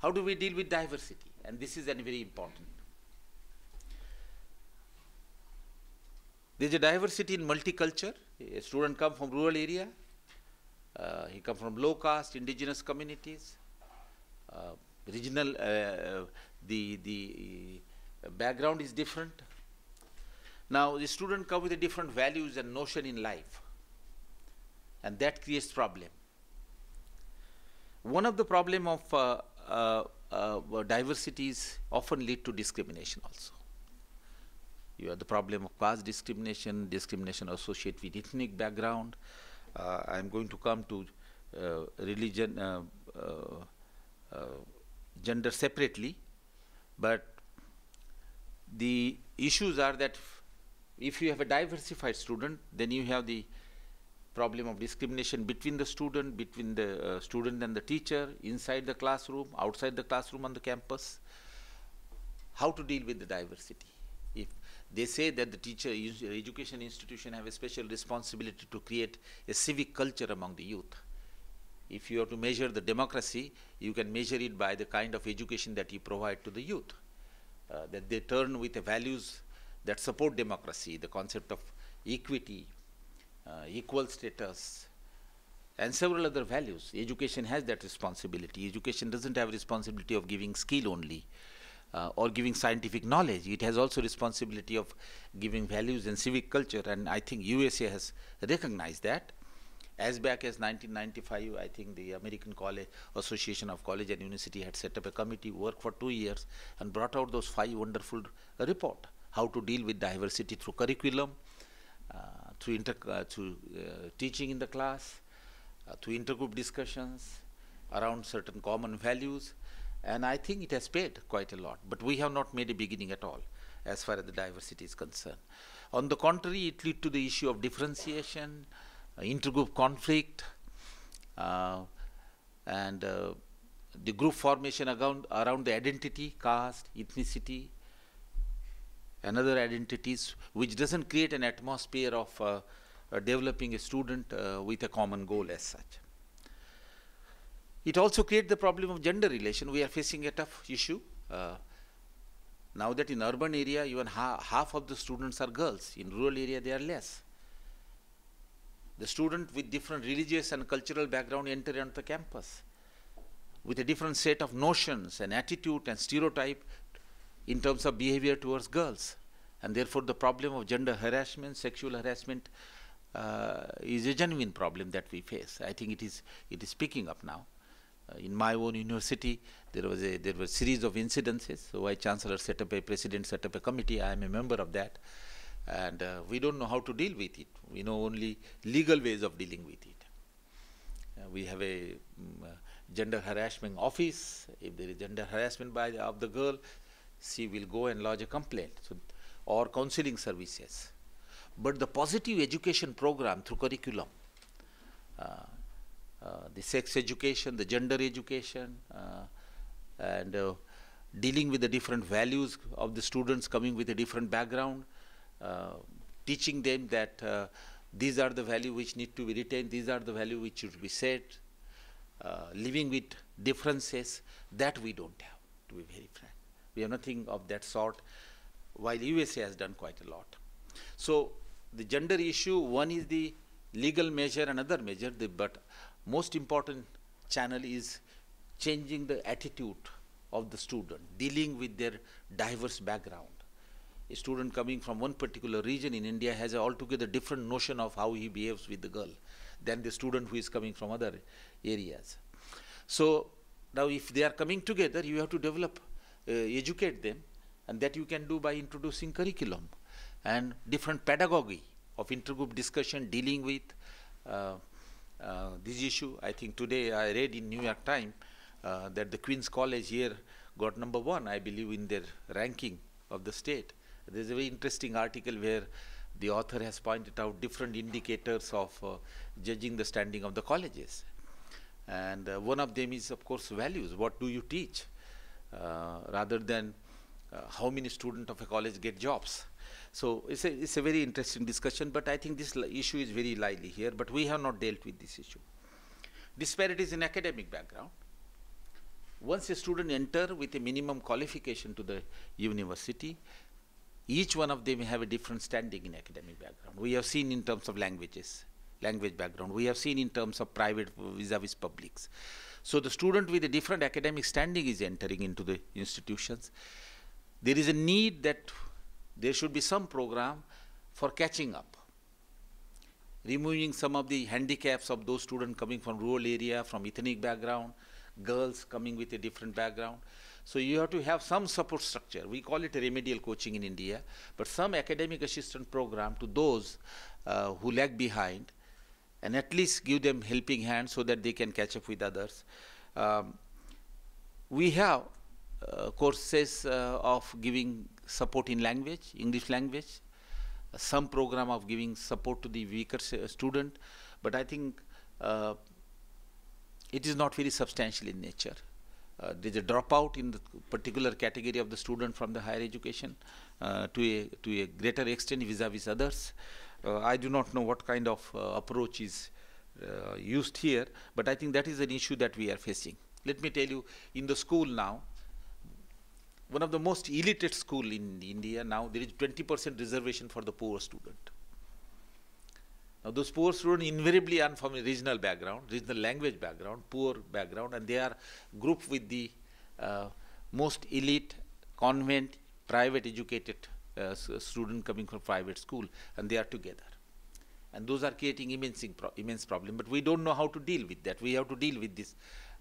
How do we deal with diversity? And this is very important. There is a diversity in multicultural. A student come from rural area. Uh, he come from low caste, indigenous communities. Uh, regional, uh, the, the background is different. Now the student come with a different values and notion in life. And that creates problem. One of the problem of uh, uh, uh, diversities often lead to discrimination also. You have the problem of caste discrimination, discrimination associated with ethnic background. Uh, I'm going to come to uh, religion, uh, uh, uh, gender separately, but the issues are that if you have a diversified student, then you have the problem of discrimination between the student, between the uh, student and the teacher, inside the classroom, outside the classroom on the campus. How to deal with the diversity? They say that the teacher education institution have a special responsibility to create a civic culture among the youth. If you have to measure the democracy, you can measure it by the kind of education that you provide to the youth. Uh, that they turn with the values that support democracy, the concept of equity, uh, equal status, and several other values. Education has that responsibility. Education doesn't have responsibility of giving skill only uh, or giving scientific knowledge. It has also responsibility of giving values and civic culture, and I think USA has recognized that. As back as 1995, I think the American College Association of College and University had set up a committee, worked for two years, and brought out those five wonderful report how to deal with diversity through curriculum, uh, through, inter uh, through uh, teaching in the class, uh, through intergroup discussions around certain common values, and I think it has paid quite a lot. But we have not made a beginning at all as far as the diversity is concerned. On the contrary, it led to the issue of differentiation, uh, intergroup conflict, uh, and uh, the group formation around, around the identity, caste, ethnicity, and other identities, which doesn't create an atmosphere of uh, uh, developing a student uh, with a common goal as such. It also creates the problem of gender relation. We are facing a tough issue. Uh, now that in urban area, even ha half of the students are girls. In rural area, they are less. The student with different religious and cultural background enter onto the campus with a different set of notions and attitude and stereotype in terms of behavior towards girls. And therefore, the problem of gender harassment, sexual harassment uh, is a genuine problem that we face. I think it is, it is picking up now. Uh, in my own university, there was a there were series of incidences. So, Vice Chancellor set up a president set up a committee. I am a member of that, and uh, we don't know how to deal with it. We know only legal ways of dealing with it. Uh, we have a um, gender harassment office. If there is gender harassment by the, of the girl, she will go and lodge a complaint. So, or counseling services. But the positive education program through curriculum, uh, the sex education, the gender education, uh, and uh, dealing with the different values of the students coming with a different background, uh, teaching them that uh, these are the value which need to be retained, these are the value which should be said, living with differences, that we don't have, to be very frank. We have nothing of that sort, while USA has done quite a lot. So the gender issue, one is the legal measure, another measure, the, but most important channel is changing the attitude of the student, dealing with their diverse background. A student coming from one particular region in India has an altogether different notion of how he behaves with the girl than the student who is coming from other areas. So now if they are coming together, you have to develop, uh, educate them, and that you can do by introducing curriculum and different pedagogy of intergroup discussion dealing with uh, uh, this issue. I think today I read in New York Times uh, that the Queens College here got number one, I believe, in their ranking of the state. There's a very interesting article where the author has pointed out different indicators of uh, judging the standing of the colleges. And uh, one of them is, of course, values. What do you teach? Uh, rather than how many students of a college get jobs. So it's a, it's a very interesting discussion, but I think this issue is very lively here, but we have not dealt with this issue. Disparities in academic background. Once a student enter with a minimum qualification to the university, each one of them have a different standing in academic background. We have seen in terms of languages, language background. We have seen in terms of private vis-a-vis -vis publics. So the student with a different academic standing is entering into the institutions. There is a need that there should be some program for catching up, removing some of the handicaps of those students coming from rural area, from ethnic background, girls coming with a different background. So you have to have some support structure. We call it remedial coaching in India, but some academic assistant program to those uh, who lag behind and at least give them helping hand so that they can catch up with others. Um, we have uh, courses uh, of giving support in language, English language, some program of giving support to the weaker student, but I think uh, it is not very substantial in nature. Uh, there's a dropout in the particular category of the student from the higher education uh, to a to a greater extent vis-a-vis -vis others. Uh, I do not know what kind of uh, approach is used here, but I think that is an issue that we are facing. Let me tell you, in the school now, one of the most elite school in India now, there is 20% reservation for the poor student. Now those poor students invariably are from a regional background, regional language background, poor background, and they are grouped with the uh, most elite convent, private educated uh, student coming from private school, and they are together. And those are creating immense, pro immense problem, but we don't know how to deal with that. We have to deal with this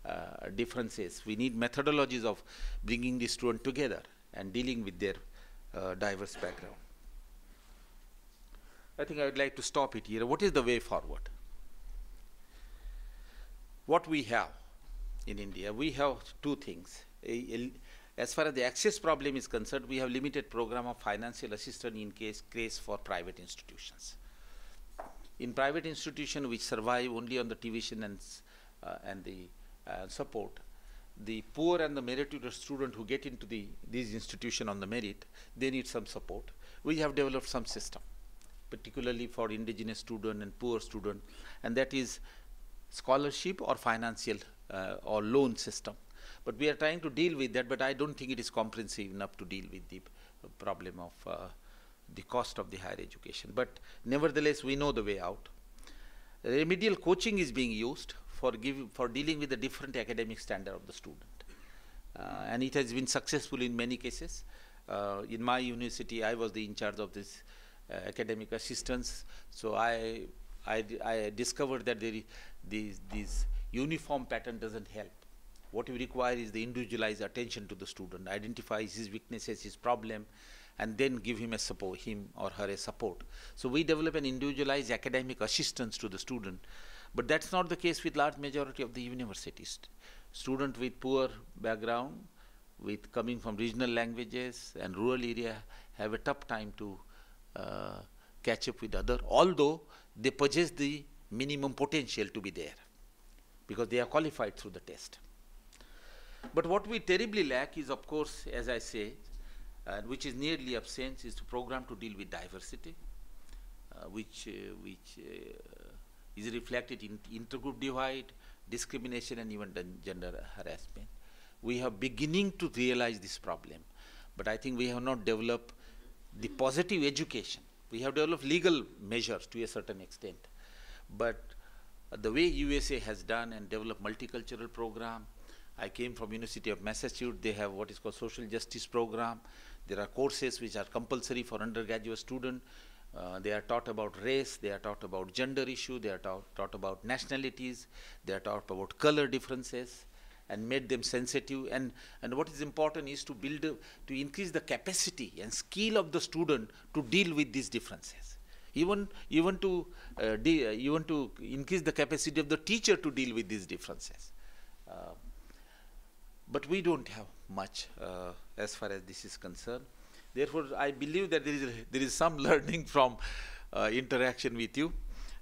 uh, differences. We need methodologies of bringing the student together and dealing with their uh, diverse background. I think I would like to stop it here. What is the way forward? What we have in India, we have two things. As far as the access problem is concerned, we have limited program of financial assistance in case, case for private institutions. In private institutions which survive only on the tuition and, uh, and the uh, support, the poor and the meritorious student who get into the these institution on the merit, they need some support. We have developed some system, particularly for indigenous student and poor student, and that is scholarship or financial uh, or loan system. But we are trying to deal with that, but I don't think it is comprehensive enough to deal with the problem of uh, the cost of the higher education. But nevertheless, we know the way out. remedial coaching is being used for for dealing with the different academic standard of the student, uh, and it has been successful in many cases. Uh, in my university, I was the in charge of this uh, academic assistance, so I, I, I discovered that there is these, these uniform pattern doesn't help. What we require is the individualized attention to the student, identify his weaknesses, his problem, and then give him a support, him or her a support. So we develop an individualized academic assistance to the student, but that's not the case with large majority of the universities. Student with poor background, with coming from regional languages and rural area have a tough time to uh, catch up with other, although they possess the minimum potential to be there because they are qualified through the test. But what we terribly lack is, of course, as I say, uh, which is nearly absent, is the program to deal with diversity, uh, which, uh, which uh, is reflected in intergroup divide, discrimination, and even gender harassment. We are beginning to realize this problem, but I think we have not developed the positive education. We have developed legal measures to a certain extent, but the way USA has done and developed multicultural program, I came from University of Massachusetts. They have what is called social justice program. There are courses which are compulsory for undergraduate students. Uh, they are taught about race, they are taught about gender issue, they are taught, taught about nationalities, they are taught about color differences and made them sensitive. And, and what is important is to build, a, to increase the capacity and skill of the student to deal with these differences. Even, even, to, uh, uh, even to increase the capacity of the teacher to deal with these differences. Uh, but we don't have much uh, as far as this is concerned. Therefore, I believe that there is, there is some learning from uh, interaction with you.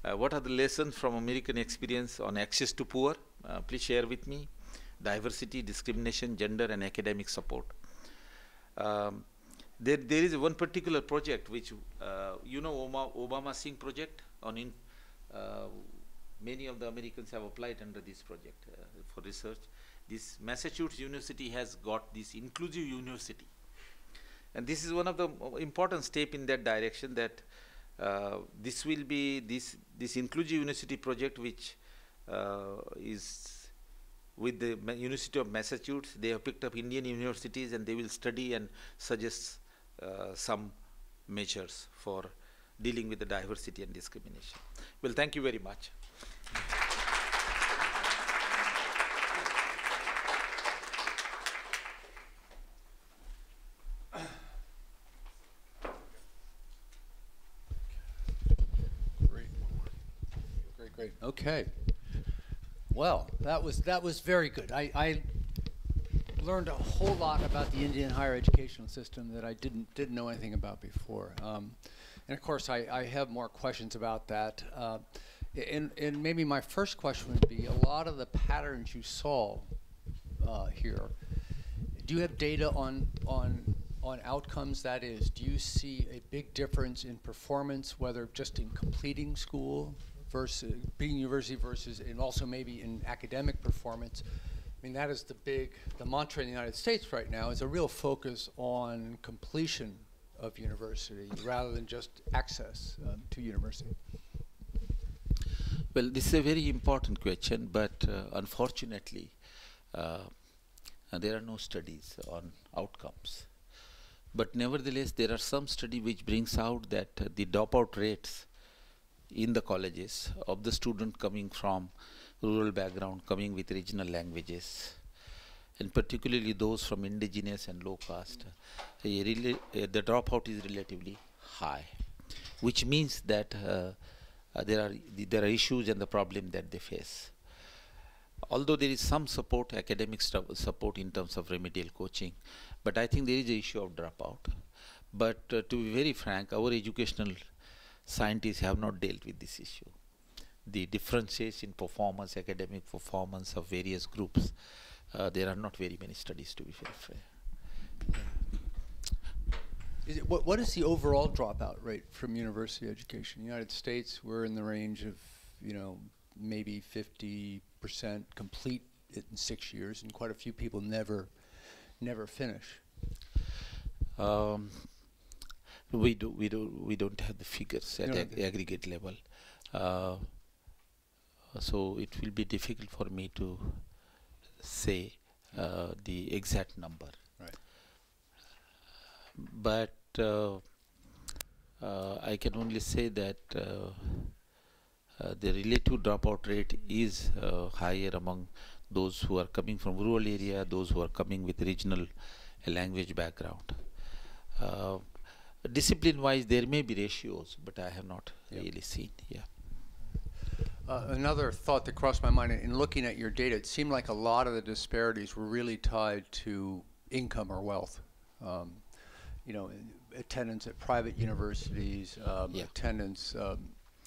Uh, what are the lessons from American experience on access to poor? Uh, please share with me. Diversity, discrimination, gender, and academic support. Um, there, there is one particular project which, uh, you know, Obama, Obama Singh project on in, uh, many of the Americans have applied under this project for research this Massachusetts University has got this inclusive university. And this is one of the important step in that direction that uh, this will be this this inclusive university project which uh, is with the University of Massachusetts. They have picked up Indian universities and they will study and suggest uh, some measures for dealing with the diversity and discrimination. Well, thank you very much. Okay. Well, that was that was very good. I, I learned a whole lot about the Indian higher educational system that I didn't didn't know anything about before. Um, and of course, I, I have more questions about that. Uh, and, and maybe my first question would be: a lot of the patterns you saw uh, here. Do you have data on on on outcomes? That is, do you see a big difference in performance, whether just in completing school versus being university versus and also maybe in academic performance. I mean, that is the big, the mantra in the United States right now is a real focus on completion of university rather than just access um, to university. Well, this is a very important question, but uh, unfortunately, uh, there are no studies on outcomes. But nevertheless, there are some study which brings out that uh, the dropout rates in the colleges of the student coming from rural background, coming with regional languages, and particularly those from indigenous and low caste, uh, the dropout is relatively high, which means that uh, uh, there are there are issues and the problem that they face. Although there is some support, academic support in terms of remedial coaching, but I think there is a issue of dropout. But uh, to be very frank, our educational scientists have not dealt with this issue. The differences in performance, academic performance of various groups, uh, there are not very many studies to be fair. Is it, what, what is the overall dropout rate from university education? In the United States, we're in the range of, you know, maybe 50% complete it in six years, and quite a few people never, never finish. Um, we do we do we don't have the figures at ag aggregate level. Uh, so it will be difficult for me to say uh, the exact number. Right. But uh, uh, I can only say that uh, uh, the relative dropout rate is uh, higher among those who are coming from rural area, those who are coming with regional language background. Discipline wise there may be ratios but i have not Yep. really seen yeah Uh, another thought that crossed my mind in looking at your data, it seemed like a lot of the disparities were really tied to income or wealth. Um, you know, attendance at private universities, um, Yeah. attendance, um,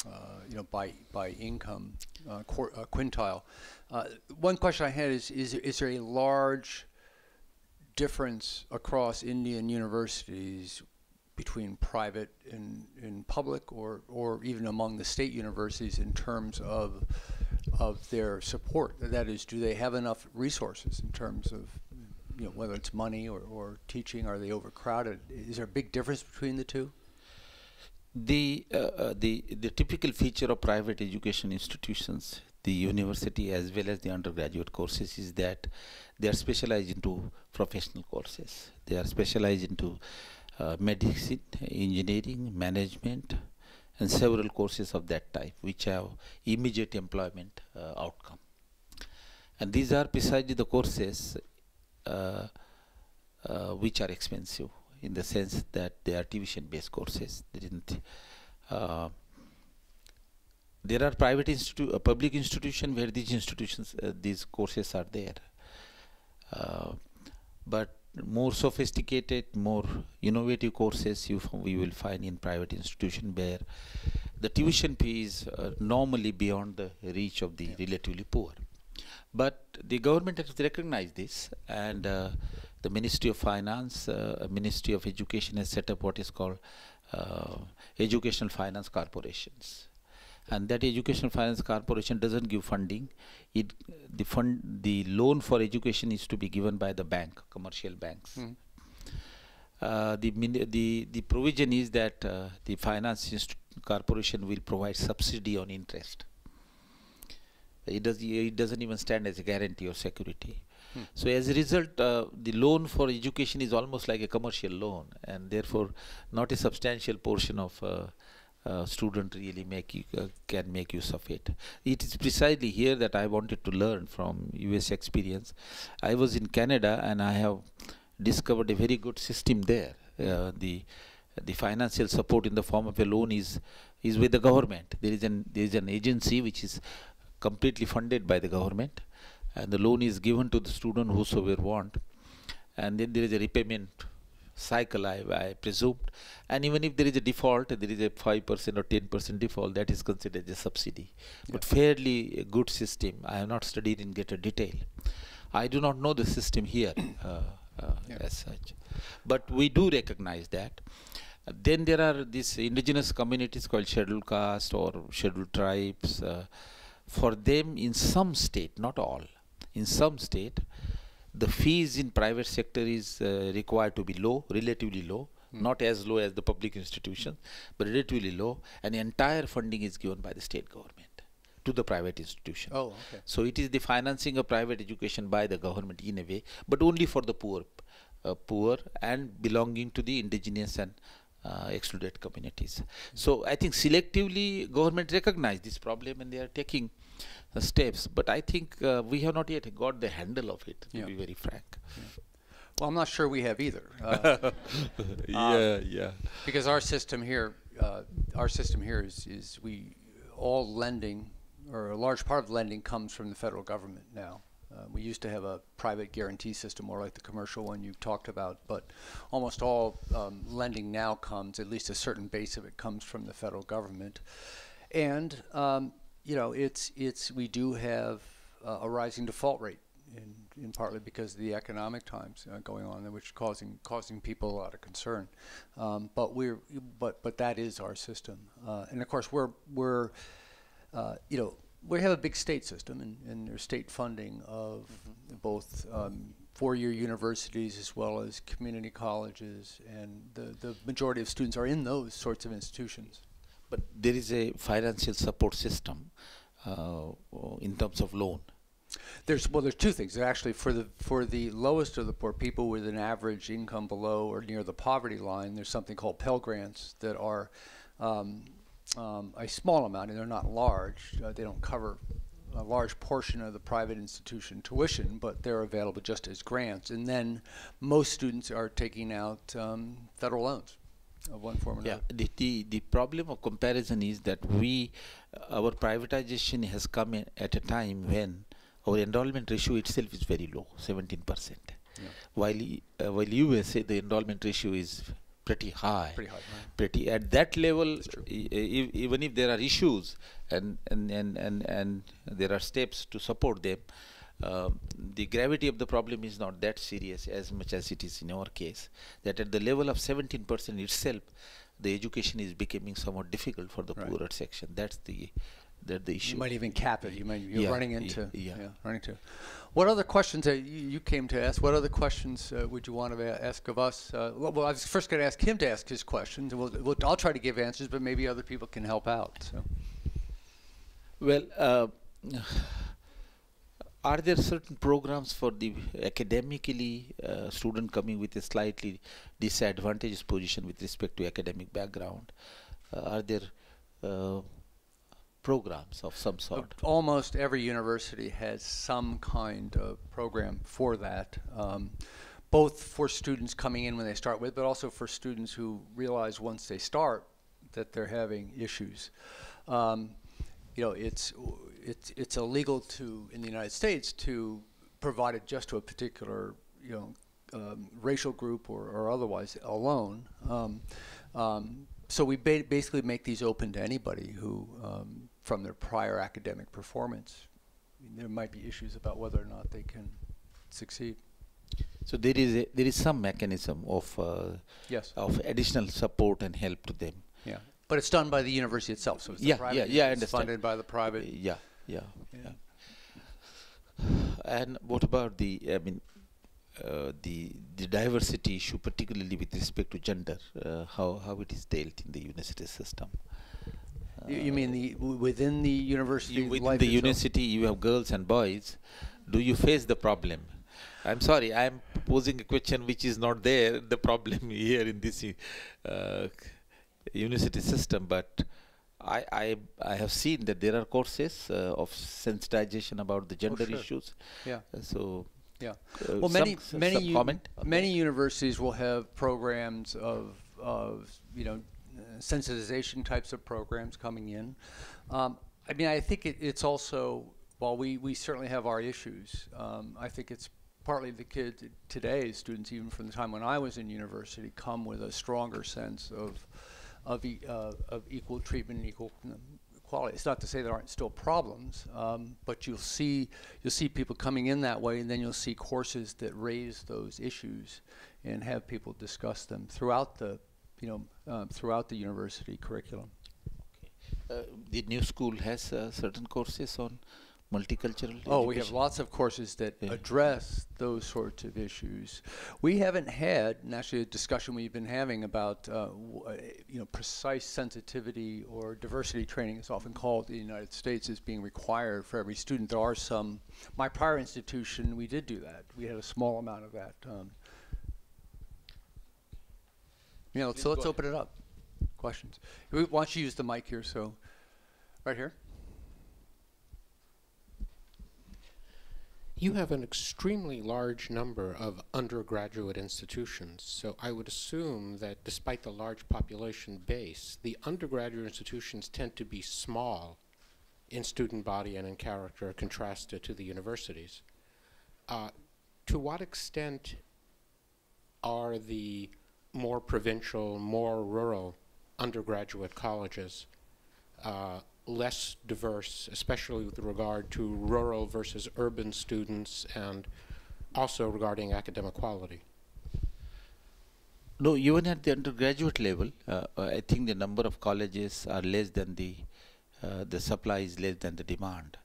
uh, you know, by by income uh, quar- uh, quintile. Uh, one question I had is: is is there a large difference across Indian universities between private and, and public or, or even among the state universities in terms of of their support? That is, do they have enough resources in terms of you know whether it's money or, or teaching? Are they overcrowded? Is there a big difference between the two? the uh, uh, the the typical feature of private education institutions the university as well as the undergraduate courses is that they are specialized into professional courses they are specialized into uh, medicine engineering management and several courses of that type which have immediate employment uh, outcome. And these are precisely the courses uh, uh, which are expensive in the sense that they are tuition based courses there are private institu- public institution where these institutions these courses are there. But more sophisticated more innovative courses you we will find in private institution where the tuition fee is uh, normally beyond the reach of the Yeah. relatively poor but the government has recognized this and uh, the ministry of finance uh, ministry of education has set up what is called uh, educational finance corporations and that educational finance corporation doesn't give funding it the fund the loan for education is to be given by the bank commercial banks Mhm. uh, the the the provision is that uh, the finance corporation will provide subsidy on interest it does it doesn't even stand as a guarantee or security Hmm. so as a result uh, the loan for education is almost like a commercial loan and therefore not a substantial portion of student really make you, uh, can make use of it. It is precisely here that I wanted to learn from US experience. I was in Canada and I have discovered a very good system there. Uh, the the financial support in the form of a loan is is with the government. There is an there is an agency which is completely funded by the government, and the loan is given to the student whosoever want, and then there is a repayment cycle I, I presumed. And even if there is a default there is a 5% or 10% default that is considered a subsidy. But fairly a good system. I have not studied in greater detail. I do not know the system here uh, uh, Yeah. as such. But we do recognize that. Then there are these indigenous communities called scheduled caste or scheduled tribes. Uh, for them in some state not all in some state the fees in private sector is uh, required to be low relatively low. Not as low as the public institutions but relatively low and the entire funding is given by the state government to the private institution. Oh, okay. so it is the financing of private education by the government in a way but only for the poor uh, poor and belonging to the indigenous and uh, excluded communities. So i think selectively government recognize this problem and they are taking uh, steps but i think uh, we have not yet got the handle of it to Yeah. be very frank Well, I'm not sure we have either. Uh, yeah yeah because our system here, uh, our system here is, is we, all lending, or a large part of lending comes from the federal government now. Uh, we used to have a private guarantee system, more like the commercial one you talked about, but almost all um, lending now comes, at least a certain base of it comes from the federal government. And, um, you know, it's, it's, we do have uh, a rising default rate in, in partly because of the economic times uh, going on, there, which is causing causing people a lot of concern. Um, but we're but but that is our system, uh, and of course we're we're uh, you know we have a big state system, and, and there's state funding of both. Um, Four-year universities as well as community colleges, and the, the majority of students are in those sorts of institutions. But there is a financial support system uh, in terms of loan? There's well, there's two things. Actually, for the for the lowest of the poor people with an average income below or near the poverty line, there's something called Pell Grants that are um, um, a small amount, and they're not large. Uh, they don't cover a large portion of the private institution tuition, but they're available just as grants. And then most students are taking out um, federal loans of one form or yeah, another. the, the, the problem of comparison is that we, our privatization has come in at a time when our enrollment ratio itself is very low, 17%. Yeah. While, uh, while USA, the enrollment ratio is pretty high. Pretty high, right. Pretty at that level, e- even if there are issues and, and, and, and, and there are steps to support them, um, the gravity of the problem is not that serious as much as it is in our case. That at the level of 17% itself, the education is becoming somewhat difficult for the Right. poorer section. That's the that the issue. You might even cap it. You might you're Yeah, running yeah, into yeah. running to. What other questions that you, you came to ask? What other questions uh, would you want to ask of us? Uh, well, well, I was first going to ask him to ask his questions, and we'll, we'll, I'll try to give answers, but maybe other people can help out. So. Well, uh, are there certain programs for the academically uh, student coming with a slightly disadvantaged position with respect to academic background? Uh, are there uh, programs of some sort? Almost every university has some kind of program for that, um, both for students coming in when they start with, but also for students who realize once they start that they're having issues. Um, you know, it's it's it's illegal to in the United States to provide it just to a particular you know um, racial group or, or otherwise alone. Um, um, so we ba- basically make these open to anybody who, um, from their prior academic performance, I mean, there might be issues about whether or not they can succeed. So there is a, there is some mechanism of uh, Yes. of additional support and help to them. Yeah. But it's done by the university itself, so it's Yeah, private yeah, yeah, I it's understand. funded by the private. Yeah, yeah, Yeah. And what about the, I mean, uh, the the diversity issue, particularly with respect to gender, uh, how how it is dealt in the university system? You, you mean the within the university You, within the university, you have girls and boys. Do you face the problem? I'm sorry, I'm posing a question which is not there. The problem here in this uh, university system, but I, I I have seen that there are courses uh, of sensitization about the gender Oh, sure. issues. Yeah. Uh, so Yeah. uh, Well, many some, many some comment. many universities will have programs of of you know sensitization types of programs coming in. Um, I mean, I think it, it's also while we we certainly have our issues. Um, I think it's partly the kids today, students even from the time when I was in university, come with a stronger sense of of e- uh, of equal treatment and equal quality. It's not to say there aren't still problems, um, but you'll see you'll see people coming in that way, and then you'll see courses that raise those issues and have people discuss them throughout the you know um, throughout the university curriculum. Uh, the new school has uh, certain courses on multicultural. Oh, we have lots of courses that Yeah. address those sorts of issues. We haven't had, and actually, a discussion we've been having about, uh, w- uh, you know, precise sensitivity or diversity training. is often called in the United States as being required for every student. There are some. My prior institution, we did do that. We had a small amount of that. Um, you know, so let's go open it up. Questions. We- Why don't you use the mic here? So, right here. You have an extremely large number of undergraduate institutions, so I would assume that despite the large population base, the undergraduate institutions tend to be small in student body and in character contrasted to the universities. Uh, to what extent are the more provincial, more rural undergraduate colleges uh, less diverse, especially with regard to rural versus urban students and also regarding academic quality. No, even at the undergraduate level, uh, uh, I think the number of colleges are less than the uh, the supply is less than the demand,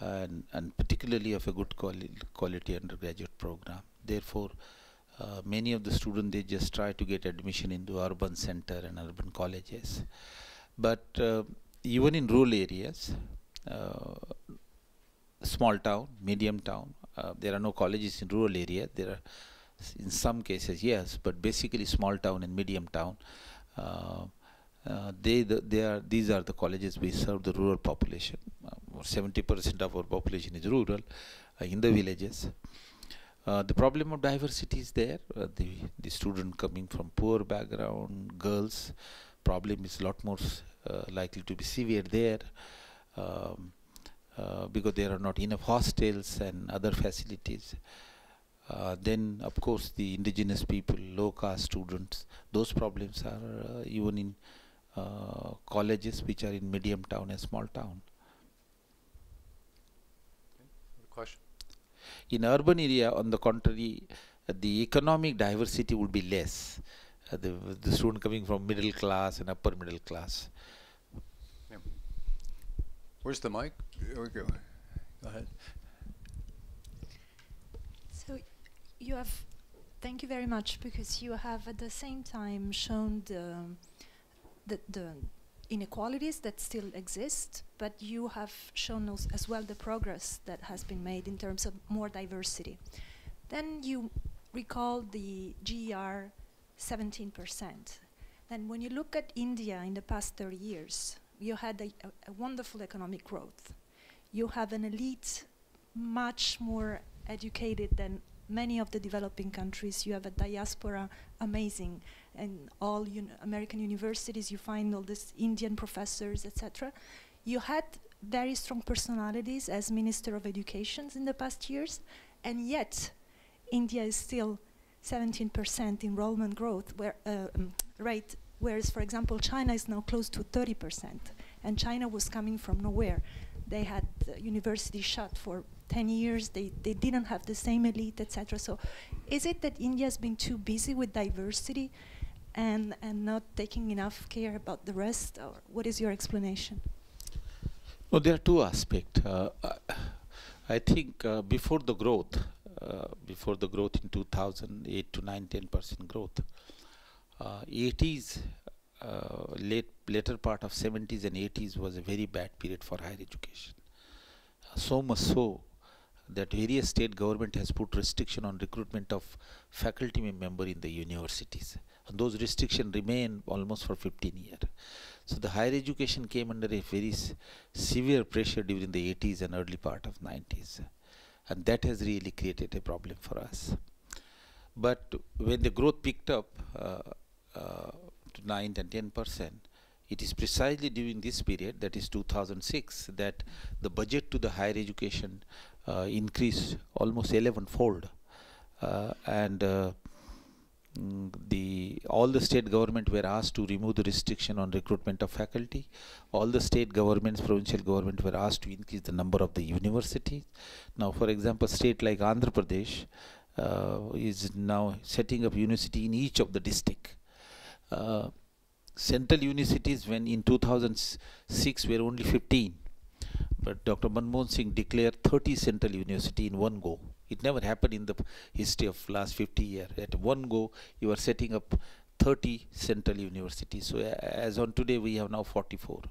and and particularly of a good quali- quality undergraduate program. Therefore, uh, many of the students they just try to get admission into urban center and urban colleges, but uh, even in rural areas, uh, small town, medium town. Uh, there are no colleges in rural area. There are, in some cases, yes, but basically small town and medium town. Uh, they, the, they are, these are the colleges we serve the rural population. Uh, 70% of our population is rural in the villages. Uh, the problem of diversity is there. Uh, the, the student coming from poor background, girls, problem is a lot more likely to be severe there. Um, uh, because there are not enough hostels and other facilities. Uh, then, of course, the indigenous people, low caste students, those problems are uh, even in uh, colleges which are in medium town and small town. Question? In urban area, on the contrary, uh, the economic diversity would be less. Uh, the, the student coming from middle class and upper middle class. Where's the mic? There we go. Go ahead. So you have, thank you very much because you have at the same time shown the, the, the inequalities that still exist, but you have shown us as well the progress that has been made in terms of more diversity. Then you recall the GER 17%. Then when you look at India in the past 30 years, you had a, a, a wonderful economic growth. You have an elite much more educated than many of the developing countries. You have a diaspora amazing, and all uni American universities you find all these Indian professors, etc. You had very strong personalities as Minister of Education in the past years, and yet India is still 17% enrollment growth where, uh, um, rate, whereas, for example, China is now close to 30%, and China was coming from nowhere. They had uh, universities shut for 10 years, they, they didn't have the same elite, etc. So is it that India has been too busy with diversity and, and not taking enough care about the rest, or what is your explanation? Well, there are two aspects. Uh, I think uh, before the growth, uh, before the growth in 2008 to 9, 10 percent growth, 80s, uh, late later part of 70s and 80s was a very bad period for higher education. so much so that various state government has put restriction on recruitment of faculty member in the universities. And those restrictions remain almost for 15 years. So the higher education came under a very severe pressure during the 80s and early part of 90s. And that has really created a problem for us. But when the growth picked up uh, uh, to 9 and 10 percent, it is precisely during this period, that is 2006, that the budget to the higher education uh, increased almost 11 fold. Uh, and uh, mm, the all the state government were asked to remove the restriction on recruitment of faculty. All the state governments, provincial government were asked to increase the number of the universities. Now, for example, state like Andhra Pradesh uh, is now setting up university in each of the district. Uh, central universities when in 2006 were only 15 but Dr. Manmohan Singh declared 30 central university in one go. It never happened in the history of last 50 years. At one go, you are setting up 30 central universities. So as on today, we have now 44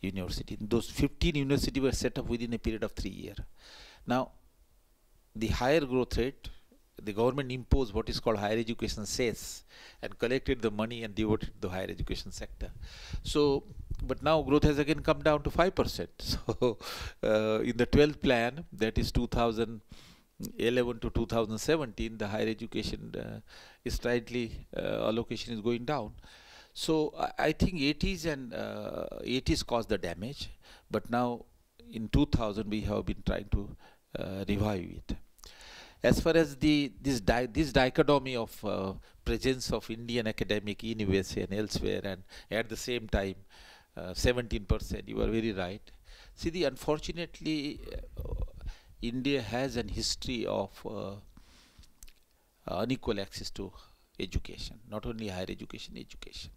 universities. Those 15 universities were set up within a period of three years. Now, the higher growth rate, the government imposed what is called higher education cess and collected the money and devoted to the higher education sector. So but now growth has again come down to 5%. So uh, in the 12th plan, that is 2011 to 2017, the higher education uh, is slightly uh, allocation is going down. So I, I think 80s and 80s uh, caused the damage, but now in 2000 we have been trying to uh, revive it as far as the this di this dichotomy of uh, presence of Indian academic in and elsewhere, and at the same time 17%. Uh, you are very right. See, the unfortunately, uh, India has an history of uh, unequal access to education, not only higher education, education.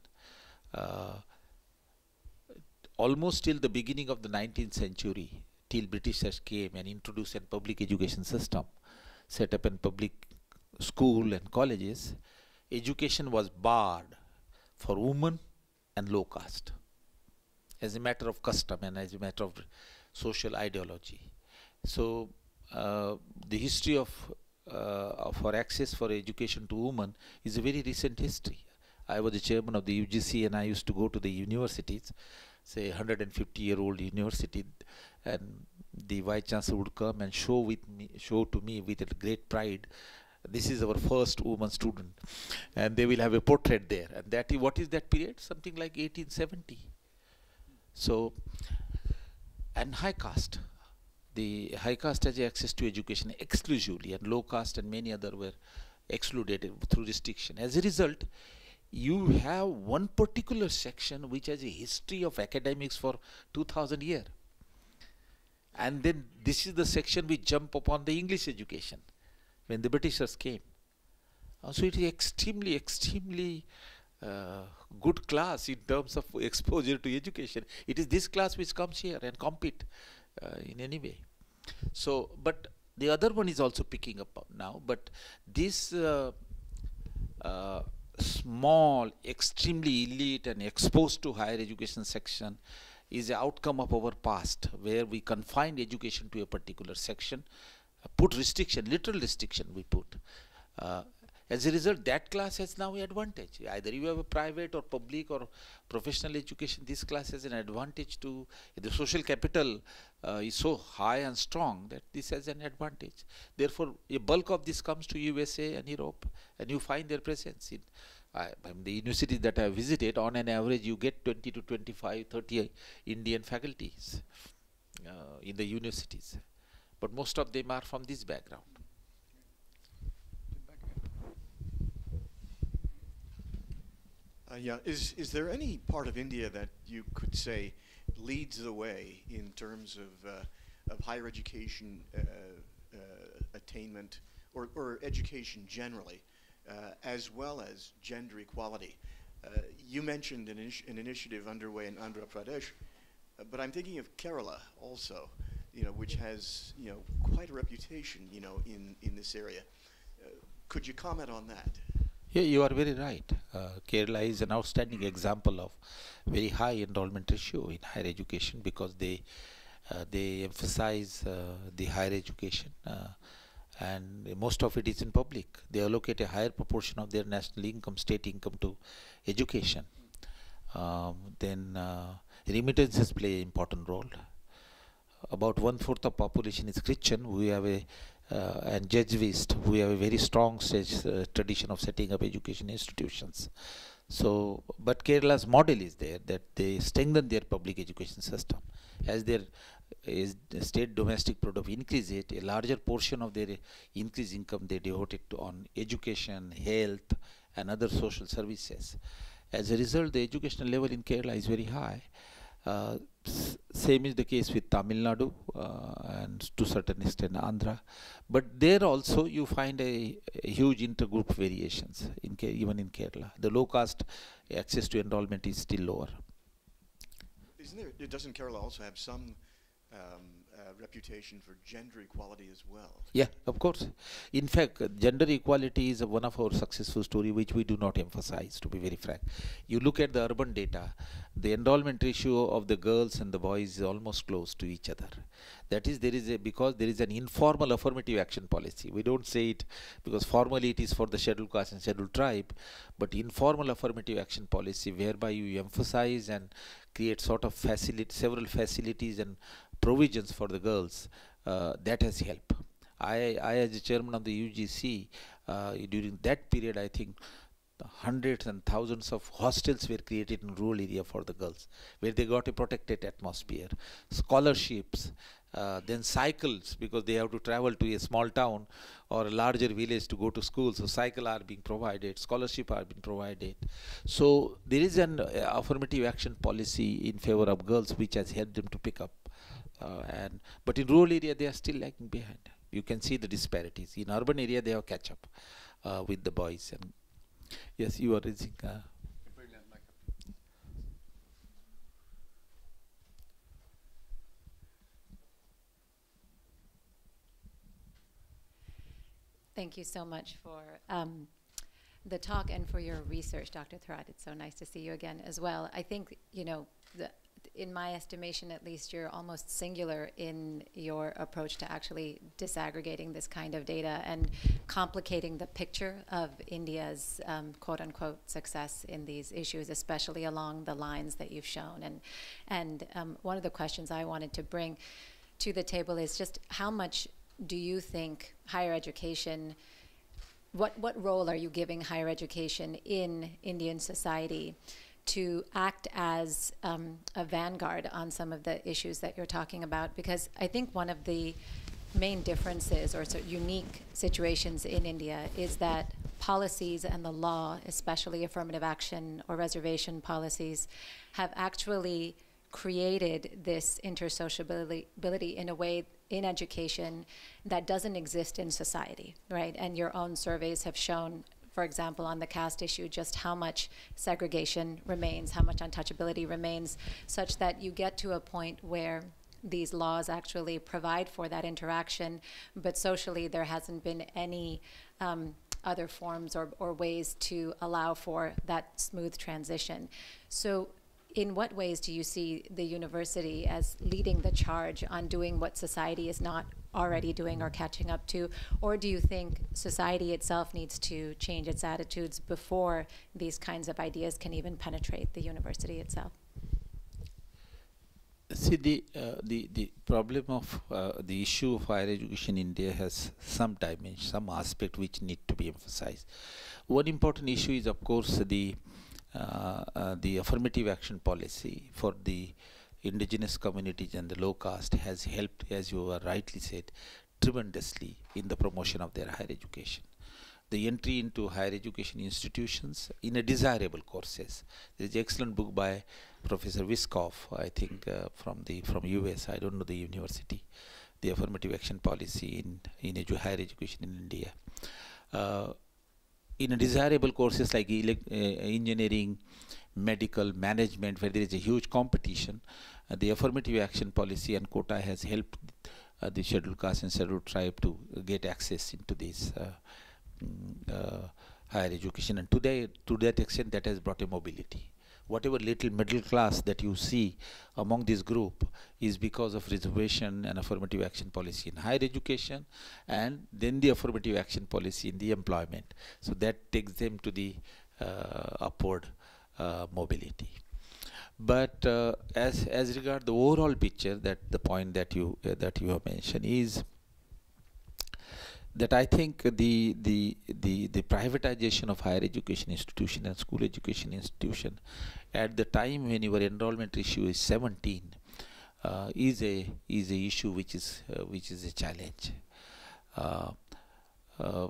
almost till the beginning of the 19th century, till Britishers came and introduced a public education system, set up in public school and colleges, education was barred for women and low caste as a matter of custom and as a matter of social ideology. So uh, the history of uh, for access for education to women is a very recent history. I was the chairman of the UGC and I used to go to the universities, say 150 year old university, and the vice chancellor would come and show with me, show to me with great pride. This is our first woman student, and they will have a portrait there. And that is what is that period? Something like 1870. So, and high caste. The high caste has access to education exclusively, and low caste and many other were excluded through restriction. As a result, you have one particular section which has a history of academics for 2000 years and then this is the section we jump upon the English education when the Britishers came. Uh, so it is extremely, extremely uh, good class in terms of exposure to education. It is this class which comes here and compete uh, in any way. So, but the other one is also picking up now. But this uh, uh, small, extremely elite and exposed to higher education section is the outcome of our past where we confined education to a particular section, put restriction, literal restriction we put. Uh, as a result, that class has now an advantage. Either you have a private or public or professional education, this class has an advantage to the social capital uh, is so high and strong that this has an advantage. Therefore, a bulk of this comes to USA and Europe, and you find their presence in I, the universities that I visited, on an average, you get 20 to 25, 30 Indian faculties uh, in the universities. But most of them are from this background. Uh, yeah, is is there any part of India that you could say leads the way in terms of uh, of higher education uh, uh attainment or, or education generally? Uh, as well as gender equality. Uh, you mentioned an, an, initiative underway in Andhra Pradesh, uh, but I'm thinking of Kerala also, you know, which has you know quite a reputation, you know, in in this area. could you comment on that? Yeah, you are very right. Uh, Kerala is an outstanding example of very high enrollment ratio in higher education because they uh, they emphasize uh, the higher education and most of it is in public. They allocate a higher proportion of their national income, state income to education. Um, then uh, remittances play an important role. About one fourth of population is Christian. We have a uh, and Jesuit. We have a very strong stage, uh, tradition of setting up education institutions. So, but Kerala's model is there that they strengthen their public education system as their is state domestic product increases, a larger portion of their increased income they devote to on education, health, and other social services. As a result, the educational level in Kerala is very high. Uh, same is the case with Tamil Nadu uh, and to certain extent Andhra. But there also you find a, a huge intergroup variations in even in Kerala. The low caste access to enrollment is still lower. Isn't there? Doesn't Kerala also have some uh, reputation for gender equality as well. Yeah, of course. In fact, uh, gender equality is one of our successful story which we do not emphasize, to be very frank. You look at the urban data, the enrollment ratio of the girls and the boys is almost close to each other. That is, there is a, because there is an informal affirmative action policy. We don't say it because formally it is for the scheduled caste and scheduled tribe, but informal affirmative action policy whereby you emphasize and create sort of facility, several facilities and provisions for the girls, uh, that has helped. I, I, as the chairman of the UGC, uh, during that period, I think hundreds and thousands of hostels were created in rural area for the girls, where they got a protected atmosphere, scholarships, uh, then cycles because they have to travel to a small town or a larger village to go to school. So cycle are being provided, scholarship are being provided. So there is an uh, affirmative action policy in favor of girls which has helped them to pick up uh, and but in rural area they are still lagging behind you can see the disparities in urban area they have catch up uh, with the boys and yes you are raising uh, Thank you so much for um, the talk and for your research, Dr. Thorat. It's so nice to see you again as well. I think, you know, the, in my estimation at least, you're almost singular in your approach to actually disaggregating this kind of data and complicating the picture of India's um, quote unquote success in these issues, especially along the lines that you've shown. And, and um, one of the questions I wanted to bring to the table is just how much do you think higher education, what, what role are you giving higher education in Indian society? To act as um, a vanguard on some of the issues that you're talking about because I think one of the main differences or sort of unique situations in India is that policies and the law, especially affirmative action or reservation policies, have actually created this intersociability in a way in education that doesn't exist in society, right? And your own surveys have shown for example, on the caste issue, just how much segregation remains, how much untouchability remains, such that you get to a point where these laws actually provide for that interaction, but socially there hasn't been any um, other forms or, or ways to allow for that smooth transition. So in what ways do you see the university as leading the charge on doing what society is not already doing or catching up to? Or do you think society itself needs to change its attitudes before these kinds of ideas can even penetrate the university itself? See, the, uh, the, the problem of uh, the issue of higher education in India has some dimension, some aspect which need to be emphasized. One important issue is, of course, the uh, uh, the affirmative action policy for the indigenous communities and the low caste has helped, as you were rightly said, tremendously in the promotion of their higher education. The entry into higher education institutions in a desirable courses. There is an excellent book by Professor Weisskopf, I think, uh, from the from US. I don't know the university. The affirmative action policy in in edu higher education in India. Uh, in a desirable courses like uh, engineering, medical, management, where there is a huge competition, the affirmative action policy and quota has helped uh, the scheduled caste and scheduled tribe to get access into this uh, mm, uh, higher education. And today, to that extent, that has brought a mobility whatever little middle class that you see among this group is because of reservation and affirmative action policy in higher education and then the affirmative action policy in the employment. So that takes them to the uh, upward uh, mobility. But uh, as as regard the overall picture, that the point that you uh, that you have mentioned is that I think the, the, the, the privatization of higher education institution and school education institution at the time when your enrollment issue is 17 uh, is a is a issue which is uh, which is a challenge. Uh, uh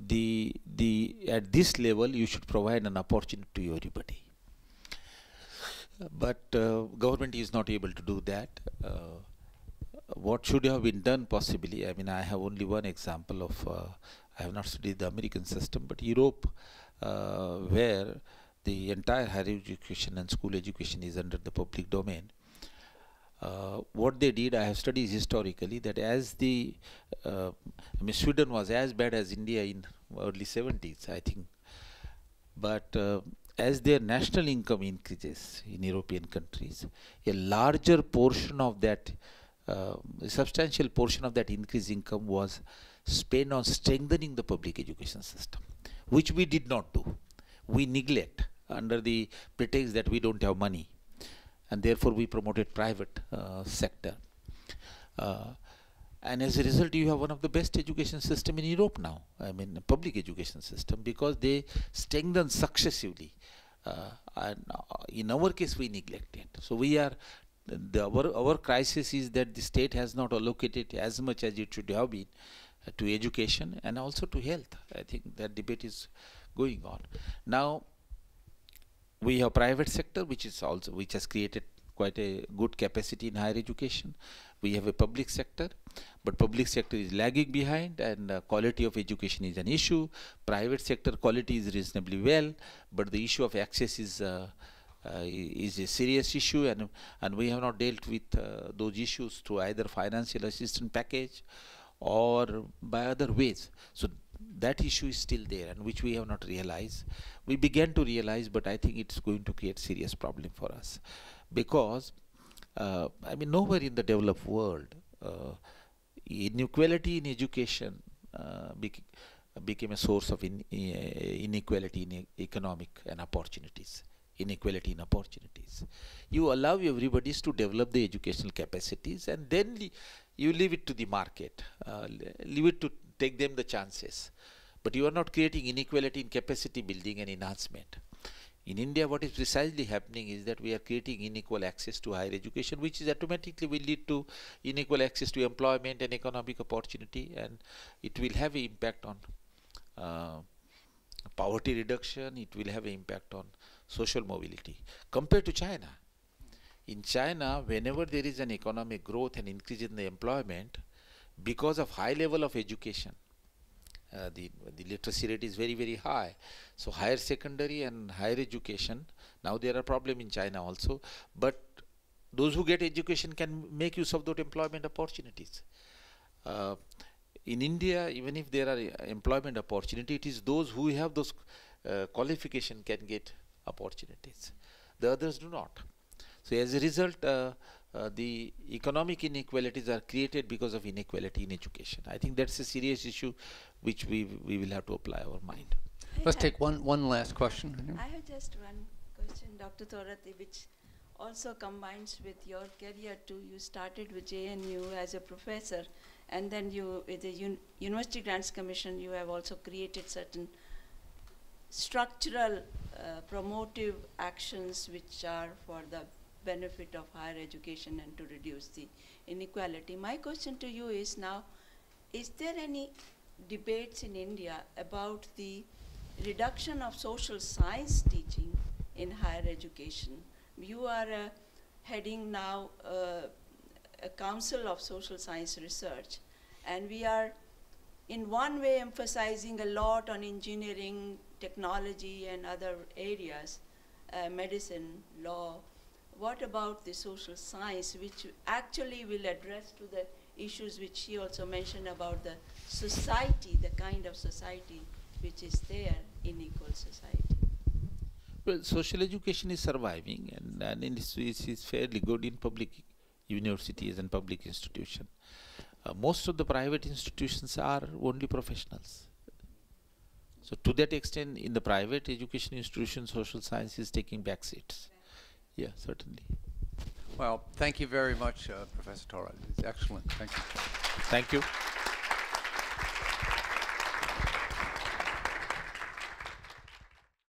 the the at this level you should provide an opportunity to everybody. But uh, government is not able to do that. Uh, what should have been done possibly i mean i have only one example of uh, i have not studied the american system but europe uh, where the entire higher education and school education is under the public domain. Uh, what they did i have studied historically that as the uh, i mean sweden was as bad as india in early 70s i think. But as their national income increases in european countries a larger portion of that uh, a substantial portion of that increased income was spent on strengthening the public education system, which we did not do. We neglect under the pretext that we don't have money, and therefore we promoted private uh, sector. Uh, and as a result, you have one of the best education system in Europe now. I mean, public education system because they strengthen successively. Uh, and uh, in our case, we neglected. So we are the, our, our crisis is that the state has not allocated as much as it should have been uh, to education and also to health. I think that debate is going on. Now, we have private sector which is also which has created quite a good capacity in higher education. We have a public sector, but public sector is lagging behind and uh, quality of education is an issue. Private sector quality is reasonably well, but the issue of access is uh, uh, is a serious issue and, and we have not dealt with uh, those issues through either financial assistance package or by other ways. So that issue is still there and which we have not realized. We began to realize but I think it's going to create serious problem for us because uh, I mean nowhere in the developed world uh, inequality in education uh, bec- became a source of in, inequality in economic and opportunities inequality in opportunities. You allow everybody to develop the educational capacities and then you leave it to the market uh, leave it to take them the chances. But you are not creating inequality in capacity building and enhancement in India, what is precisely happening is that we are creating unequal access to higher education, which is automatically will lead to unequal access to employment and economic opportunity, and it will have an impact on uh, poverty reduction. It will have an impact on social mobility compared to China. In China, whenever there is an economic growth and increase in the employment, because of high level of education, uh, the, the literacy rate is very very high. So higher secondary and higher education now there are problem in china also but those who get education can make use of those employment opportunities. Uh, in india even if there are uh, employment opportunity it is those who have those uh, qualification can get opportunities. The others do not. So as a result uh, uh, the economic inequalities are created because of inequality in education. I think that's a serious issue which we, we will have to apply our mind. Let's take one, one last question. I have just one question, Dr. Thoratti, which also combines with your career too. You started with JNU as a professor, and then you, with the Un- University Grants Commission, you have also created certain structural uh, promotive actions which are for the benefit of higher education and to reduce the inequality. My question to you is now, is there any debates in India about the reduction of social science teaching in higher education? You are uh, heading now uh, a council of social science research, and we are in one way emphasizing a lot on engineering, technology, and other areas, uh, medicine, law. What about the social science, which actually will address to the issues which she also mentioned about the society, the kind of society which is there in equal society? Well, social education is surviving and, and is, fairly good in public universities and public institutions. Uh, most of the private institutions are only professionals. So to that extent, in the private education institutions, social science is taking back seats. Yeah, certainly. Well, thank you very much, uh, Professor Thorat. It's excellent. Thank you. Thank you.